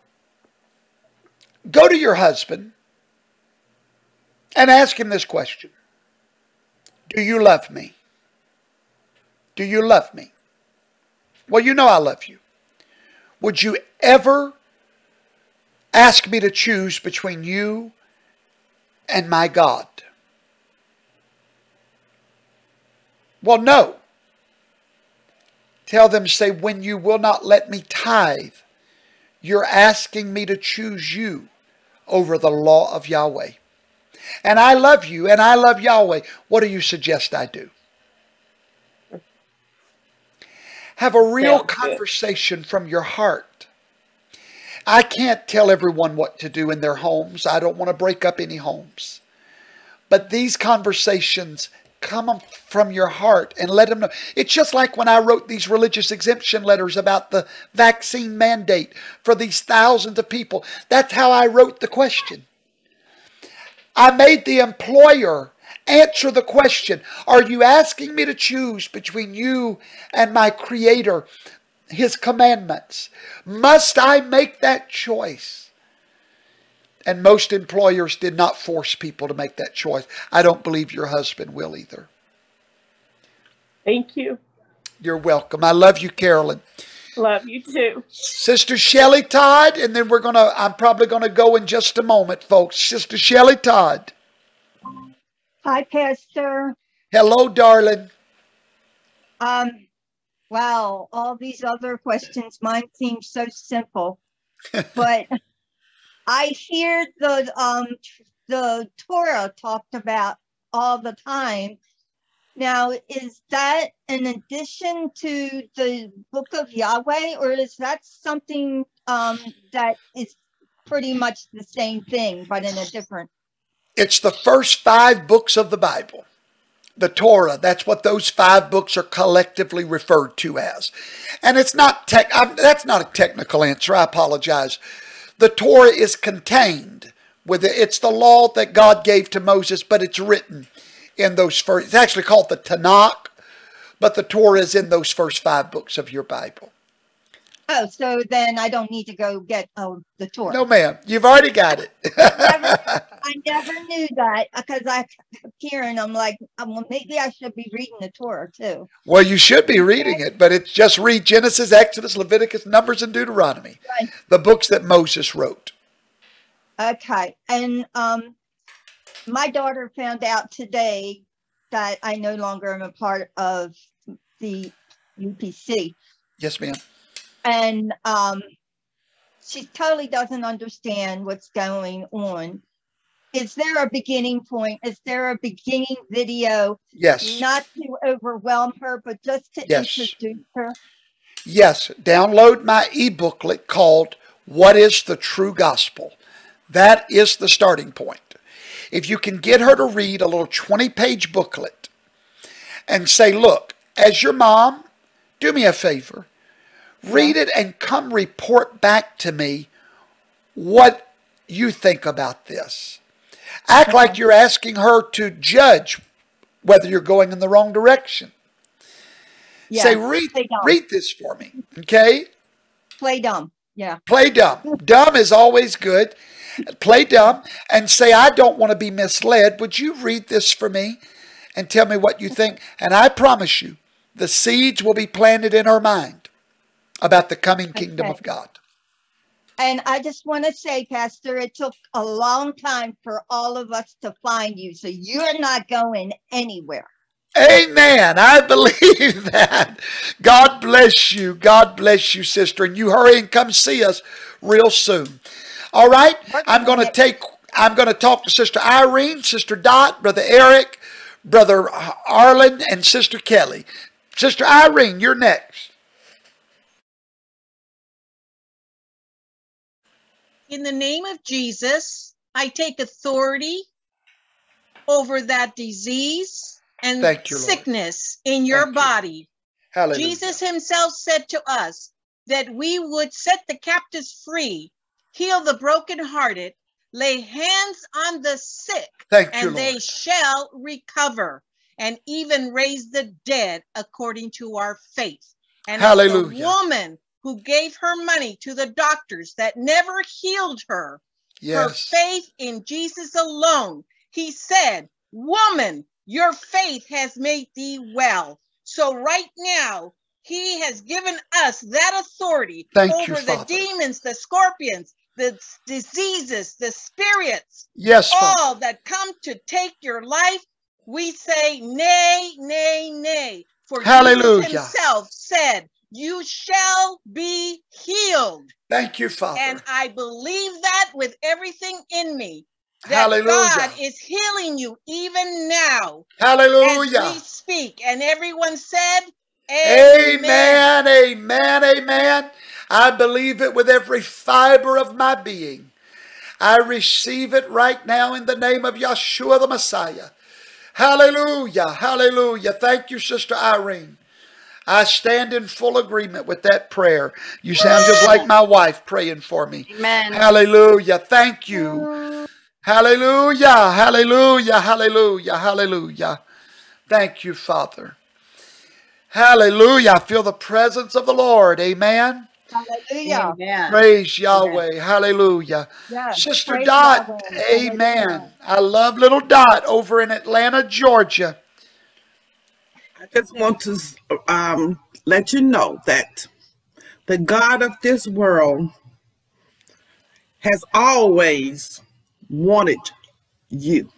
go to your husband and ask him this question Do you love me? Do you love me? Well, you know I love you. Would you ever ask me to choose between you and my God? Well, no. Tell them, say, when you will not let me tithe, you're asking me to choose you over the law of Yahweh. And I love you and I love Yahweh. What do you suggest I do? Have a real conversation from your heart. I can't tell everyone what to do in their homes. I don't want to break up any homes. But these conversations come from your heart and let them know. It's just like when I wrote these religious exemption letters about the vaccine mandate for these thousands of people. That's how I wrote the question. I made the employer answer the question Are you asking me to choose between you and my Creator, His commandments? Must I make that choice? And most employers did not force people to make that choice. I don't believe your husband will either. Thank you. You're welcome. I love you, Carolyn. Love you too. Sister Shelley Todd, and then we're gonna I'm probably gonna go in just a moment, folks. Sister Shelley Todd. Hi, Pastor. Hello, darling. Um, wow, all these other questions, mine seem so simple. but I hear the um the Torah talked about all the time. Now, is that an addition to the book of Yahweh, or is that something um, that is pretty much the same thing, but in a different? It's the first five books of the Bible. The Torah, that's what those five books are collectively referred to as. And it's not tech, I'm, that's not a technical answer. I apologize. The Torah is contained with it. It's the law that God gave to Moses, but it's written in those first, it's actually called the Tanakh, but the Torah is in those first five books of your Bible. Oh, so then I don't need to go get uh, the Torah. No, ma'am. You've already got it. I, never, knew that because I kept hearing I'm like, oh, well, maybe I should be reading the Torah too. Well, you should be reading it, but it's just read Genesis, Exodus, Leviticus, Numbers, and Deuteronomy, Right. the books that Moses wrote. Okay. And um, my daughter found out today that I no longer am a part of the UPC. Yes, ma'am. And um, she totally doesn't understand what's going on. Is there a beginning point? Is there a beginning video? Yes. Not to overwhelm her, but just to Yes. introduce her. Yes, download my e-booklet called What is the True Gospel? That is the starting point. If you can get her to read a little 20 page booklet and say, Look, as your mom, do me a favor, read it and come report back to me what you think about this. Act like you're asking her to judge whether you're going in the wrong direction. Say, read, read this for me. Okay? Play dumb. Yeah. Play dumb. Dumb is always good. Play dumb and say, I don't want to be misled. Would you read this for me and tell me what you think? And I promise you, the seeds will be planted in her mind about the coming kingdom Okay. of God. And I just want to say, Pastor, it took a long time for all of us to find you. So you're not going anywhere. Amen. I believe that. God bless you. God bless you, sister. And you hurry and come see us real soon. All right? I'm going to take, I'm going to talk to Sister Irene, Sister Dot, Brother Eric, Brother Arlen, and Sister Kelly. Sister Irene, you're next. In the name of Jesus, I take authority over that disease and you, sickness in your Thank you. body. Hallelujah. Jesus himself said to us that we would set the captives free, heal the brokenhearted, lay hands on the sick, Thank you, and they shall recover, and even raise the dead according to our faith. And Hallelujah. the woman who gave her money to the doctors that never healed her, her faith in Jesus alone. He said, Woman, your faith has made thee well. So, right now, he has given us that authority Thank over you, the Father. demons, the scorpions, the diseases, the spirits, Yes, Father. all that come to take your life. We say, Nay, nay, nay. For Hallelujah. Jesus himself said, You shall be healed. Thank you, Father. And I believe that with everything in me. That Hallelujah. God is healing you even now. Hallelujah. As we speak. And everyone said, Amen, amen, amen. Amen. I believe it with every fiber of my being. I receive it right now in the name of Yeshua the Messiah. Hallelujah, hallelujah. Thank you, Sister Irene. I stand in full agreement with that prayer. You sound just like my wife praying for me. Amen. Hallelujah. Thank you. Hallelujah, hallelujah, hallelujah, hallelujah. Thank you, Father. Hallelujah. I feel the presence of the Lord. Amen. Hallelujah. Amen. Praise Yahweh. Hallelujah. Yes, Sister praise Dot, Yahweh. amen. I love little Dot over in Atlanta, Georgia. Just want to um, let you know that the God of this world has always wanted you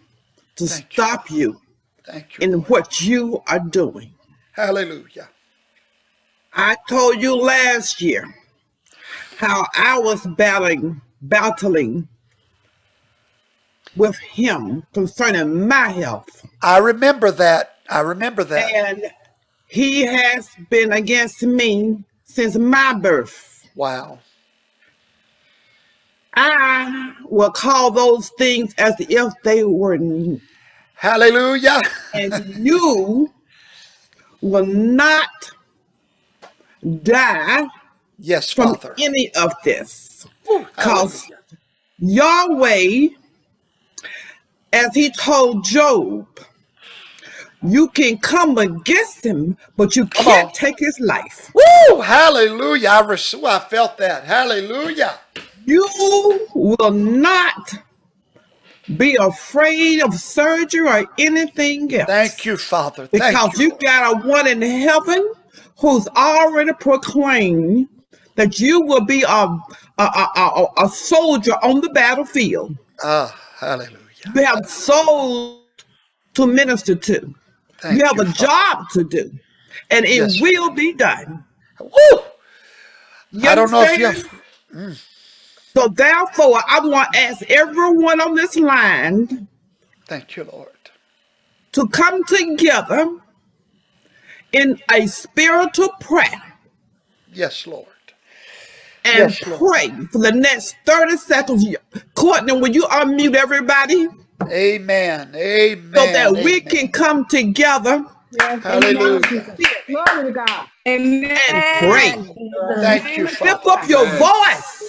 to stop you, Thank in what you are doing. Hallelujah. I told you last year how I was battling, battling with him concerning my health. I remember that. I remember that. And he has been against me since my birth. Wow. I will call those things as if they were new. Hallelujah. And you will not die yes, from Father. any of this. Because Yahweh, as he told Job, you can come against him, but you can't take his life. Woo! Hallelujah. I, res- I felt that. Hallelujah. You will not be afraid of surgery or anything else. Thank you, Father. Thank Because you. you got a one in heaven who's already proclaimed that you will be a, a, a, a, a soldier on the battlefield. Ah, hallelujah. You have souls to minister to. Thank you have you, a job to do. And it Yes. will be done. Woo! You I don't know if you understand? So therefore, I want to ask everyone on this line Thank you, Lord. to come together in a spiritual prayer Yes, Lord. and Yes, Lord. pray for the next 30 seconds. Courtney, will you unmute everybody? Amen. Amen. So that we can come together Yes. Hallelujah. Glory to God. and pray. Thank you, Lift up your voice.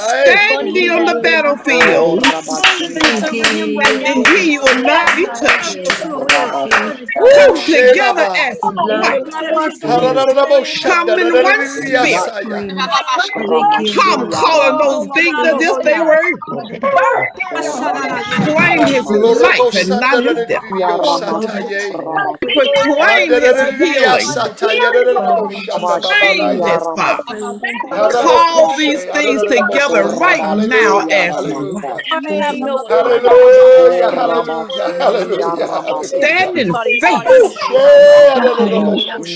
One standing on the battlefield, and he will not be touched. Come together as one. Come in one spirit. Come calling those things as if they were. Claim his life and not his death. Proclaim his healing. Claim this, Father. Call these things together right now as one. Hallelujah, hallelujah, hallelujah. Stand in faith. on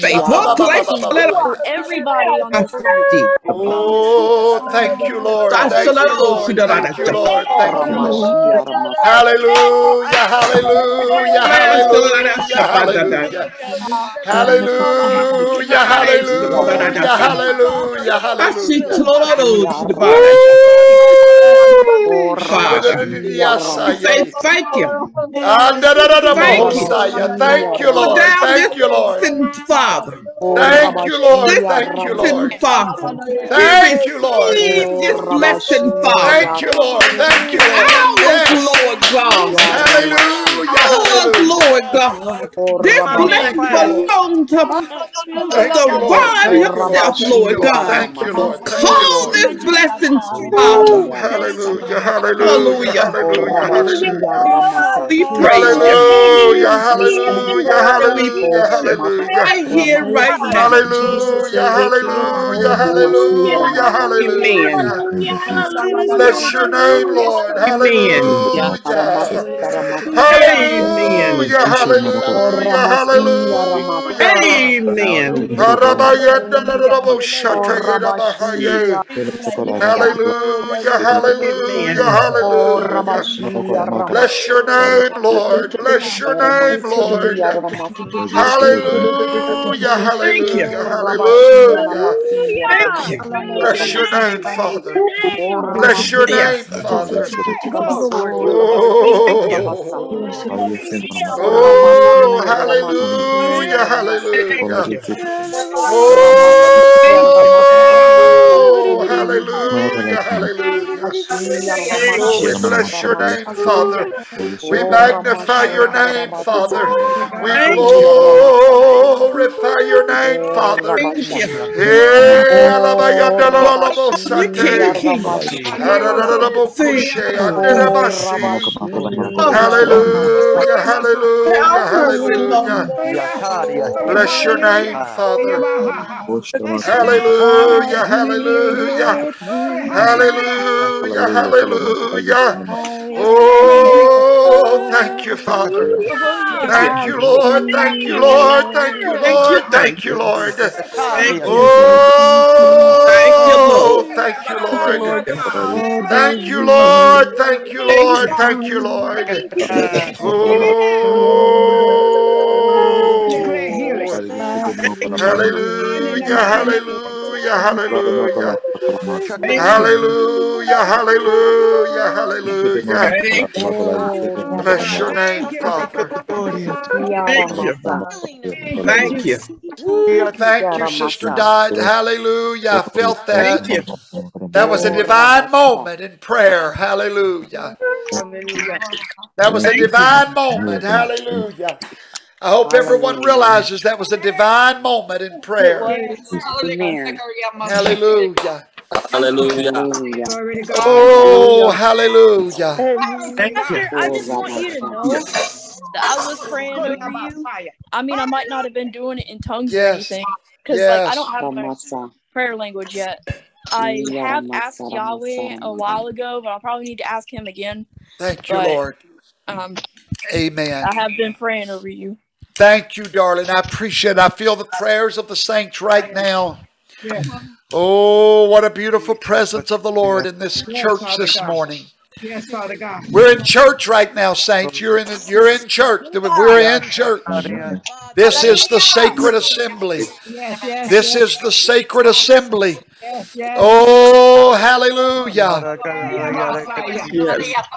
Faith. What place? Let everybody on this see. Oh, thank you, Lord. Thank you, Lord. Thank you, Lord. Thank you, Lord. Hallelujah, hallelujah, hallelujah, hallelujah. Hallelujah, hallelujah, hallelujah, I see hallelujah. The body. Father, we say thank you. Messiah. Thank you, Lord. Thank you, Lord. blessing, Father. Thank you, Lord. Thank you, Lord. Father. We Thank you, Lord. this blessing, Father. Thank you, Lord. Thank you, Lord. Ours, Yes. Lord God. Hallelujah. Ours, Hallelujah. Lord God. This blessing belongs to Thank the you, Lord. one Thank you, himself, Lord. Lord God. Thank you, Lord. Thank you, Call Lord. this blessing, Ooh, Father. hallelujah, hallelujah, Hallelujah. hallelujah, hallelujah. We praise you. Hallelujah, hallelujah, And we hallelujah, bless you hallelujah. right here, right now. Hallelujah, hallelujah, hallelujah, Amen. hallelujah. Bless your name, Lord. Amen. Hallelujah. Amen. Hallelujah, hallelujah, hallelujah. Amen. Arabayanda rabo shatayera bahaye. Hallelujah, hallelujah, hallelujah. Bless your name, Lord. Bless your name, Lord. Hallelujah, hallelujah, hallelujah. Thank you. Bless your name, Father. Bless your name. Father. Oh, oh, hallelujah, hallelujah. you. Thank you. Oh, hallelujah, hallelujah. We bless your name, Father. We magnify your name, Father. We glorify your name, Father. Hallelujah, hallelujah, Alpha and hallelujah. Omega. Bless your name, Father. Hallelujah, hallelujah, hallelujah, hallelujah. Oh, thank you, Father. Thank you. Lord. Thank you, Lord. Thank you, Lord. Thank you. Lord. Thank you. Thank you, Oh, Lord. thank you, Lord. Thank you, Lord. Thank you, Lord. Thank you, Lord. Oh, hallelujah, hallelujah, hallelujah. Thank you. Hallelujah, hallelujah, hallelujah. Thank you. Bless your name, Father. Thank you. Thank you. Thank you, Sister Dot. Hallelujah. I felt Thank that. you. That was a divine moment in prayer. Hallelujah. That was a divine moment. Hallelujah. I hope everyone realizes that was a divine moment in prayer. was. Hallelujah. Hallelujah. Oh, hallelujah. Thank you. I just want you to know that I was praying over you. I mean, I might not have been doing it in tongues or Yes. anything, because like I Yes. don't have my prayer language yet. I have asked Yahweh a while ago, but I'll probably need to ask him again. Thank you, But Lord. um, Amen. I have been praying over you. Thank you, darling. I appreciate it. I feel the prayers of the saints right now. Oh, what a beautiful presence of the Lord in this church this morning. Yes, Father God. We're in church right now, saints. You're in you're in church. We're in church. This is the sacred assembly. Yes, yes. This is the sacred assembly. Yes, yes. Oh, hallelujah. Yes.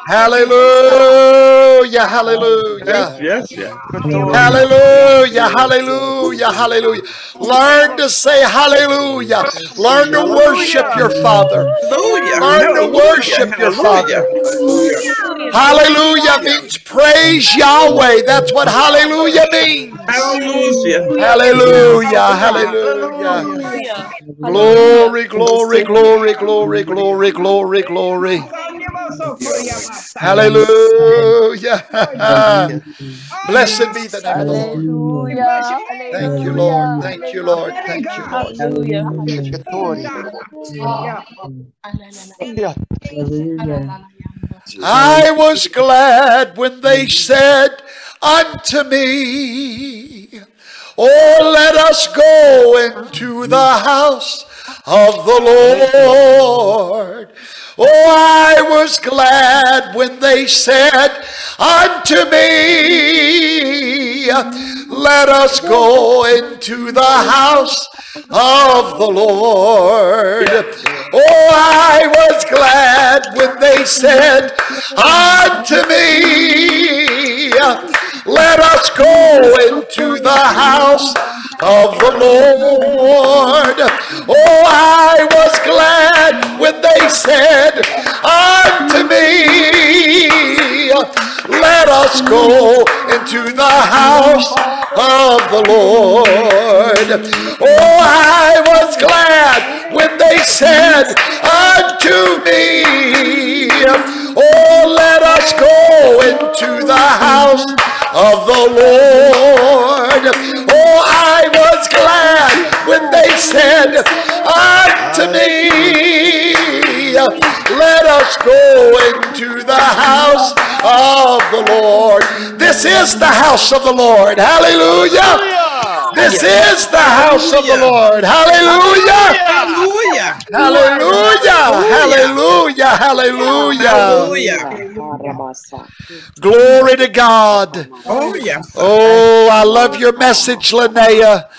Hallelujah. Hallelujah. yes, yes. Hallelujah, hallelujah, hallelujah. Learn to say hallelujah. Learn to worship your Father. Hallelujah. Learn to worship your Father. Hallelujah. Hallelujah means praise Yahweh. That's what hallelujah means. Hallelujah. Hallelujah, hallelujah. Hallelujah. Glory, glory, glory, glory, glory, glory, glory. Hallelujah. Blessed be the name of the Lord. Thank you, Lord. Thank you, Lord. Thank you, Lord. Hallelujah. I was glad when they said unto me, Oh, let us go into the house of the Lord. Oh, I was glad when they said unto me, Let us go into the house of the Lord. Oh, I was glad when they said unto me, Let us go into the house of the Lord. Oh, I was glad when they said unto me, Let us go into the house of the Lord. Oh, I was glad when they said unto me, Oh, let us go into the house of the Lord. Oh, I was glad when they said unto me, Let us go into the house of the Lord. This is the house of the Lord. Hallelujah. This oh, is the house of the Lord. Hallelujah. Hallelujah. Hallelujah. Hallelujah. Hallelujah. Glory to God. Oh, yeah. Oh, I love your message, Linnea.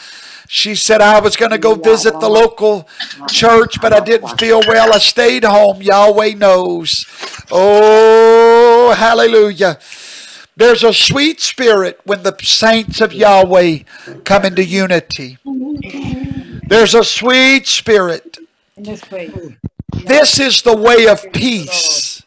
She said I was going to go visit the local church, but I didn't feel well. I stayed home. Yahweh knows. Oh, hallelujah. There's a sweet spirit when the saints of Yahweh come into unity. There's a sweet spirit. This is the way of peace.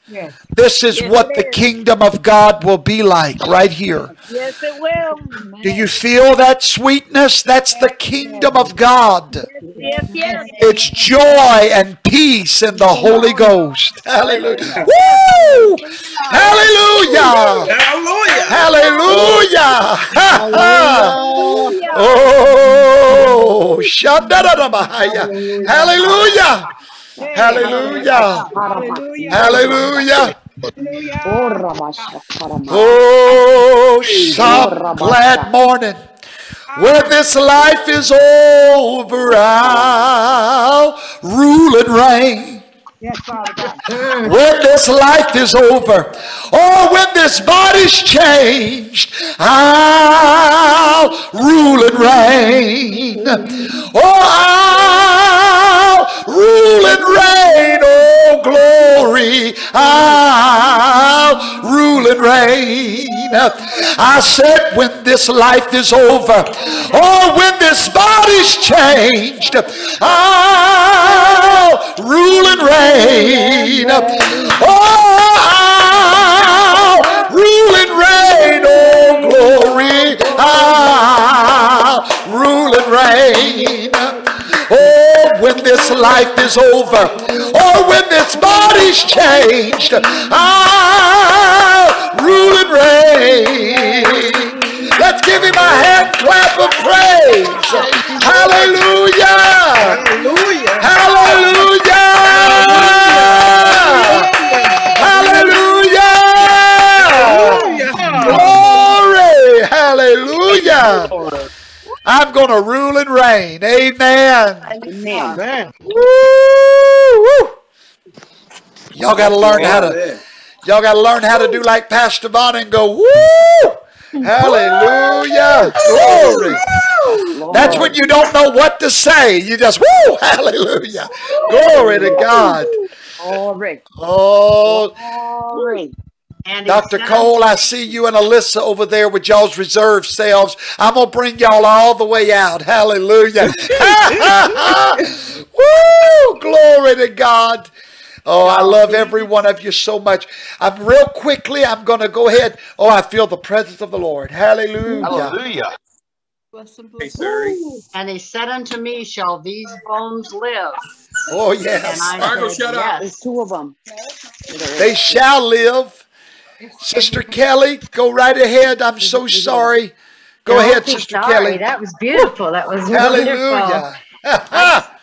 This is what the kingdom of God will be like right here. Yes, it will. Do you feel that sweetness? That's the kingdom of God. Yes, yes. It's joy and peace in the Holy Ghost. Hallelujah. Woo! Hallelujah! Hallelujah! Hallelujah! oh, Shandarabahaya. Hallelujah! Hallelujah! Hallelujah! Oh, glad morning. When this life is over, I'll rule and reign. When this life is over, or when this body's changed, I'll rule and reign. Oh, I'll rule and reign. Oh, glory. I'll rule and reign. I said, when this life is over, or when this body's changed, I'll rule and reign. Oh, rule and reign. Oh, glory. I'll rule and reign. Oh, when this life is over, or when this body's changed, I'll rule and reign. Let's give him a hand clap of praise. Hallelujah. Hallelujah. Hallelujah. I'm going to rule and reign. Amen. Amen. Woo, woo. Y'all got to learn how to. Y'all got to learn how to do like Pastor Von and go woo. Hallelujah. Glory. That's when you don't know what to say. You just woo. Hallelujah. Glory to God. Glory. Oh, Glory. And Dr. Cole, I see you and Alyssa over there with y'all's reserve selves. I'm going to bring y'all all the way out. Hallelujah. Woo! Glory to God. Oh, I love every one of you so much. I'm real quickly, I'm going to go ahead. Oh, I feel the presence of the Lord. Hallelujah. Hallelujah. And he said unto me, Shall these bones live? Oh, yes. And I Margot, said, shut up. Yes. two of them. They shall live. Sister Kelly, go right ahead. I'm so sorry. Go Don't ahead, Sister sorry. Kelly. That was beautiful. That was Hallelujah. wonderful. I,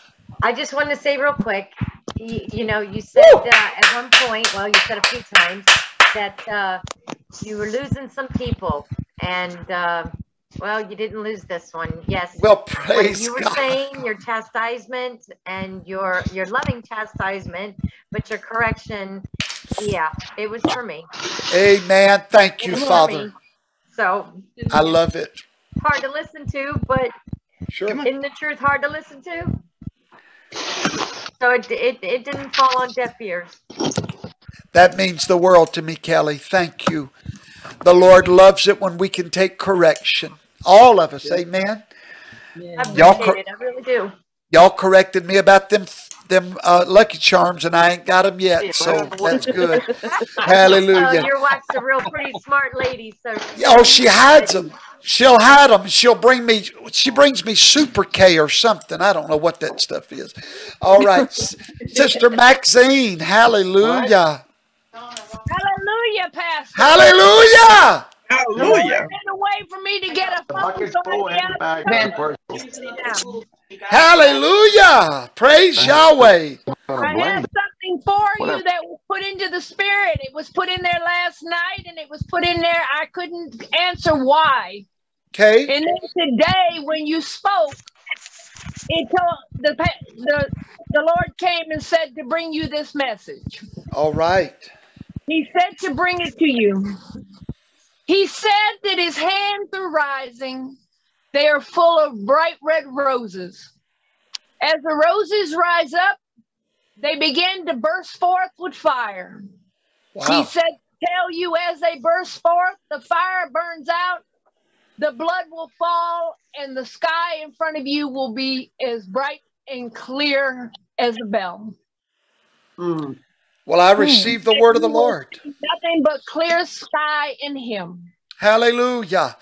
I just wanted to say real quick, you, you know, you said uh, at one point, well, you said a few times that uh, you were losing some people, and uh, well, you didn't lose this one. Yes. Well, praise you were God. saying, your chastisement and your your loving chastisement, but your correction, yeah, it was for me. Amen. Thank you, Father. So I love it. hard to listen to, but Sure. isn't the truth hard to listen to? So it, it, it didn't fall on deaf ears. That means the world to me, Kelly. Thank you. The Lord loves it when we can take correction. All of us, amen. I Y'all appreciate cor- it. I really do. Y'all corrected me about them them uh, Lucky Charms, and I ain't got them yet, so that's good. Oh, Hallelujah. your wife's a real pretty smart lady, so. Oh, she hides them. She'll hide them. She'll bring me. She brings me Super K or something. I don't know what that stuff is. All right, Sister Maxine. Hallelujah. Hallelujah, Pastor. Hallelujah. Hallelujah. There's a way for me to get a phone so I can get Hallelujah. Praise Yahweh. I have something for you that was put into the spirit. It was put in there last night and it was put in there. I couldn't answer why. Okay. And then today, when you spoke, it told the, the the Lord came and said to bring you this message. All right. He said to bring it to you. He said that his hands are rising. They are full of bright red roses. As the roses rise up, they begin to burst forth with fire. He said, Tell you as they burst forth, the fire burns out, the blood will fall, and the sky in front of you will be as bright and clear as a bell. Hmm. Well, I hmm. receive the word of the Lord. Nothing but clear sky in Him. Hallelujah.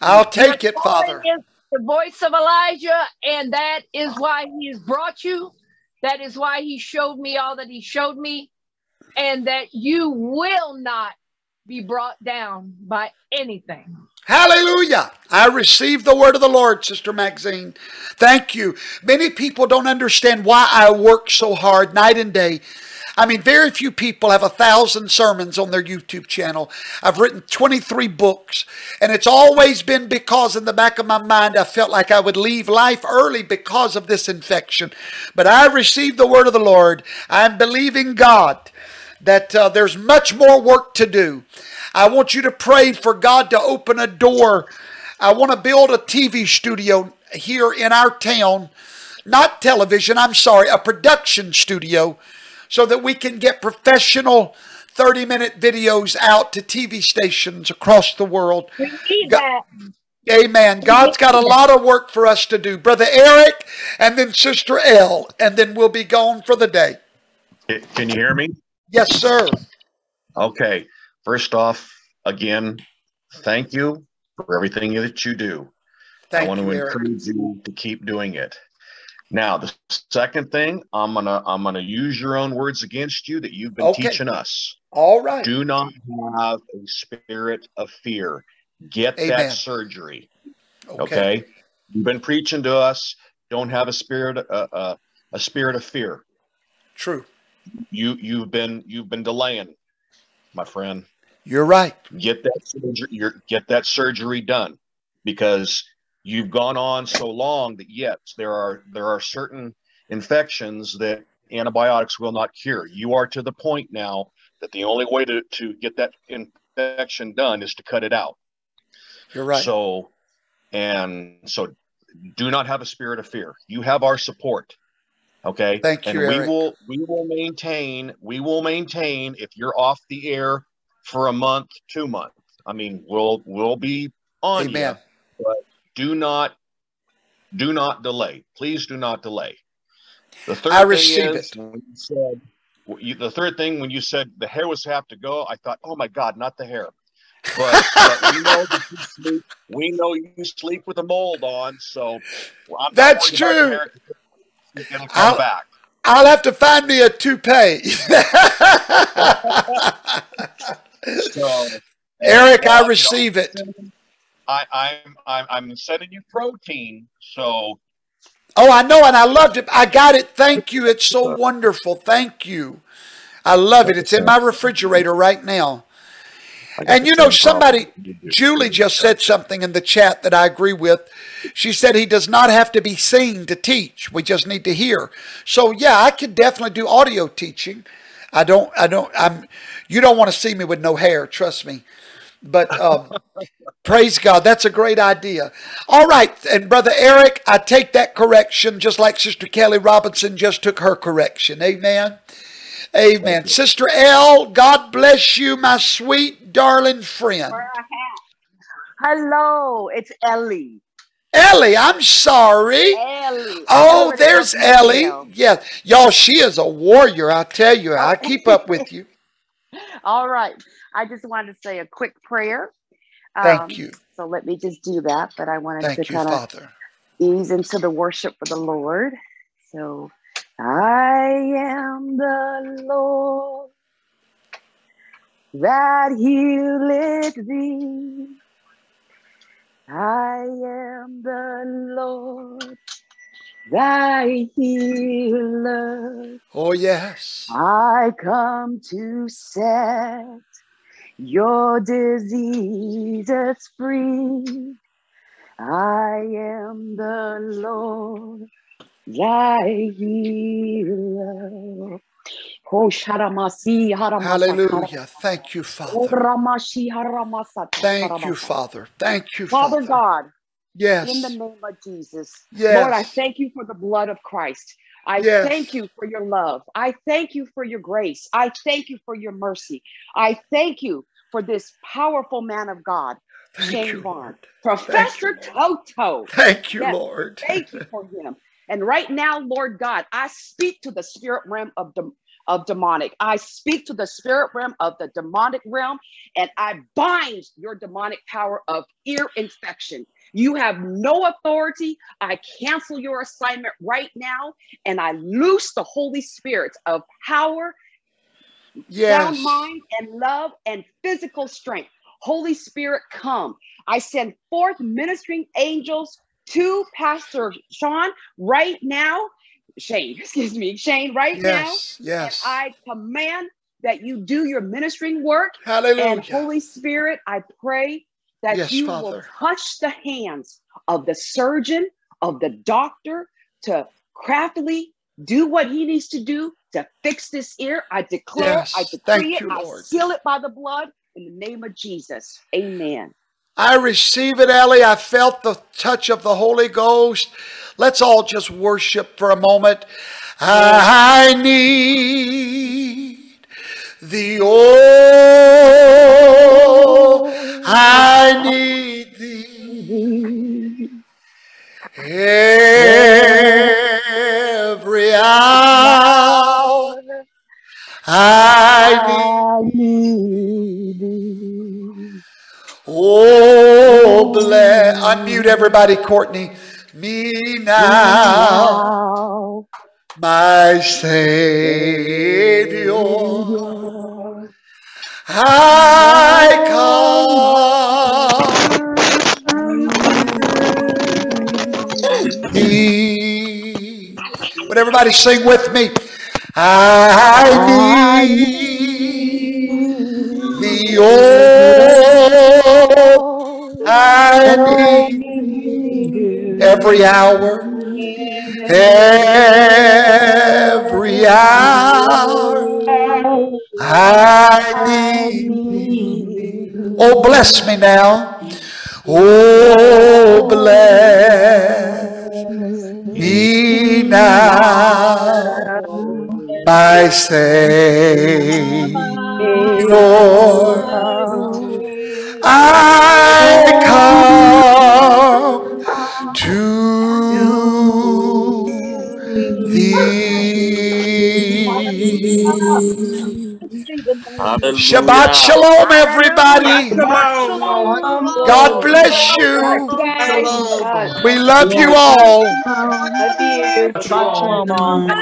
I'll take it, Father. Is the voice of Elijah, and that is why He has brought you. That is why He showed me all that He showed me, and that you will not be brought down by anything. Hallelujah. I receive the word of the Lord, Sister Maxine. Thank you. Many people don't understand why I work so hard night and day. I mean, very few people have a thousand sermons on their YouTube channel. I've written 23 books, and it's always been because in the back of my mind I felt like I would leave life early because of this infection. But I received the word of the Lord. I'm believing God that uh, there's much more work to do. I want you to pray for God to open a door. I want to build a TV studio here in our town, not television, I'm sorry, a production studio, so that we can get professional 30 minute videos out to TV stations across the world. We need that. Amen. God's got a lot of work for us to do. Brother Eric and then Sister L, and then we'll be gone for the day. Can you hear me? Yes, sir. Okay. First off, again, thank you for everything that you do. Thank I want you, to Eric. encourage you to keep doing it. Now, the second thing, I'm gonna I'm gonna use your own words against you that you've been Okay. teaching us. All right. Do not have a spirit of fear. Get Amen. that surgery. Okay. Okay. You've been preaching to us. Don't have a spirit uh, uh, a spirit of fear. True. You you've been you've been delaying, my friend. You're right. Get that surgery. You're, get that surgery done because you've gone on so long that yes, there are there are certain infections that antibiotics will not cure. You are to the point now that the only way to, to get that infection done is to cut it out. You're right. So, and so do not have a spirit of fear. You have our support. Okay. Thank and you, we Eric. will we will maintain we will maintain if you're off the air for a month, two months. I mean, we'll we'll be on Amen. you, do not do not delay. Please do not delay. The third I thing receive is when you said you, the third thing when you said the hair was have to go, I thought, oh my God, not the hair. But, but we know that you sleep. We know you sleep with a mold on, so I'm That's worried about the true. It'll come I'll, back. I'll have to find me a toupee. So, Eric, uh, I know, receive it. I, I'm I'm I'm sending you protein, so Oh, I know, and I loved it. I got it. Thank you. It's so wonderful. Thank you. I love it. It's in my refrigerator right now. And you know, somebody, Julie just said something in the chat that I agree with. She said he does not have to be seen to teach. We just need to hear. So yeah, I could definitely do audio teaching. I don't, I don't, I'm, you don't want to see me with no hair, trust me. But um, praise God, that's a great idea. All right, and Brother Eric, I take that correction just like Sister Kelly Robinson just took her correction. Amen. Amen. Sister L, God bless you, my sweet, darling friend. Hello, it's Ellie. Ellie, I'm sorry. Ellie. Oh, there's Ellie. Michelle. Yeah, y'all, she is a warrior. I tell you, I keep up with you. All right. I just wanted to say a quick prayer. Thank Um, you. So let me just do that. But I wanted Thank to kind of ease into the worship for the Lord. So I am the Lord that healeth thee. I am the Lord thy healer. Oh, yes. I come to set your diseases free. I am the Lord thy healer. Oh, Hallelujah. Thank you, Oh, Father. ramashi Thank you. Father. Thank you, Father Father. God, Yes. in the name of Jesus. Yes. Lord, I thank you for the blood of Christ. I Yes. thank you for your love. I thank you for your grace. I thank you for your mercy. I thank you for this powerful man of God, Thank Shane you, Vaughn, Professor Toto. Thank you, Yes, Lord. Thank you for him. And right now, Lord God, I speak to the spirit realm of the of demonic. I speak to the spirit realm of the demonic realm and I bind your demonic power of ear infection. You have no authority. I cancel your assignment right now and I loose the Holy Spirit of power, Yes. sound mind, and love and physical strength. Holy Spirit, come. I send forth ministering angels to Pastor Sean right now. Shane, excuse me, Shane, right Yes, now. yes. And I command that you do your ministering work. Hallelujah. And Holy Spirit, I pray that Yes, you will touch the hands of the surgeon, of the doctor to craftily do what he needs to do to fix this ear. I declare, I Yes. decree Thank it, you, I seal it by the blood in the name of Jesus. Amen. I receive it, Ellie. I felt the touch of the Holy Ghost. Let's all just worship for a moment. I need the oh, I need thee every hour. I need thee. Oh, bless. Unmute everybody, Courtney. Me now, my Savior. I come Would everybody sing with me? I need thee, oh, I need every hour, every hour. I need. Oh, bless me now. Oh, bless me now, my Savior. I come to thee. Shabbat shalom, everybody. God bless you. We love you all. Shabbat shalom.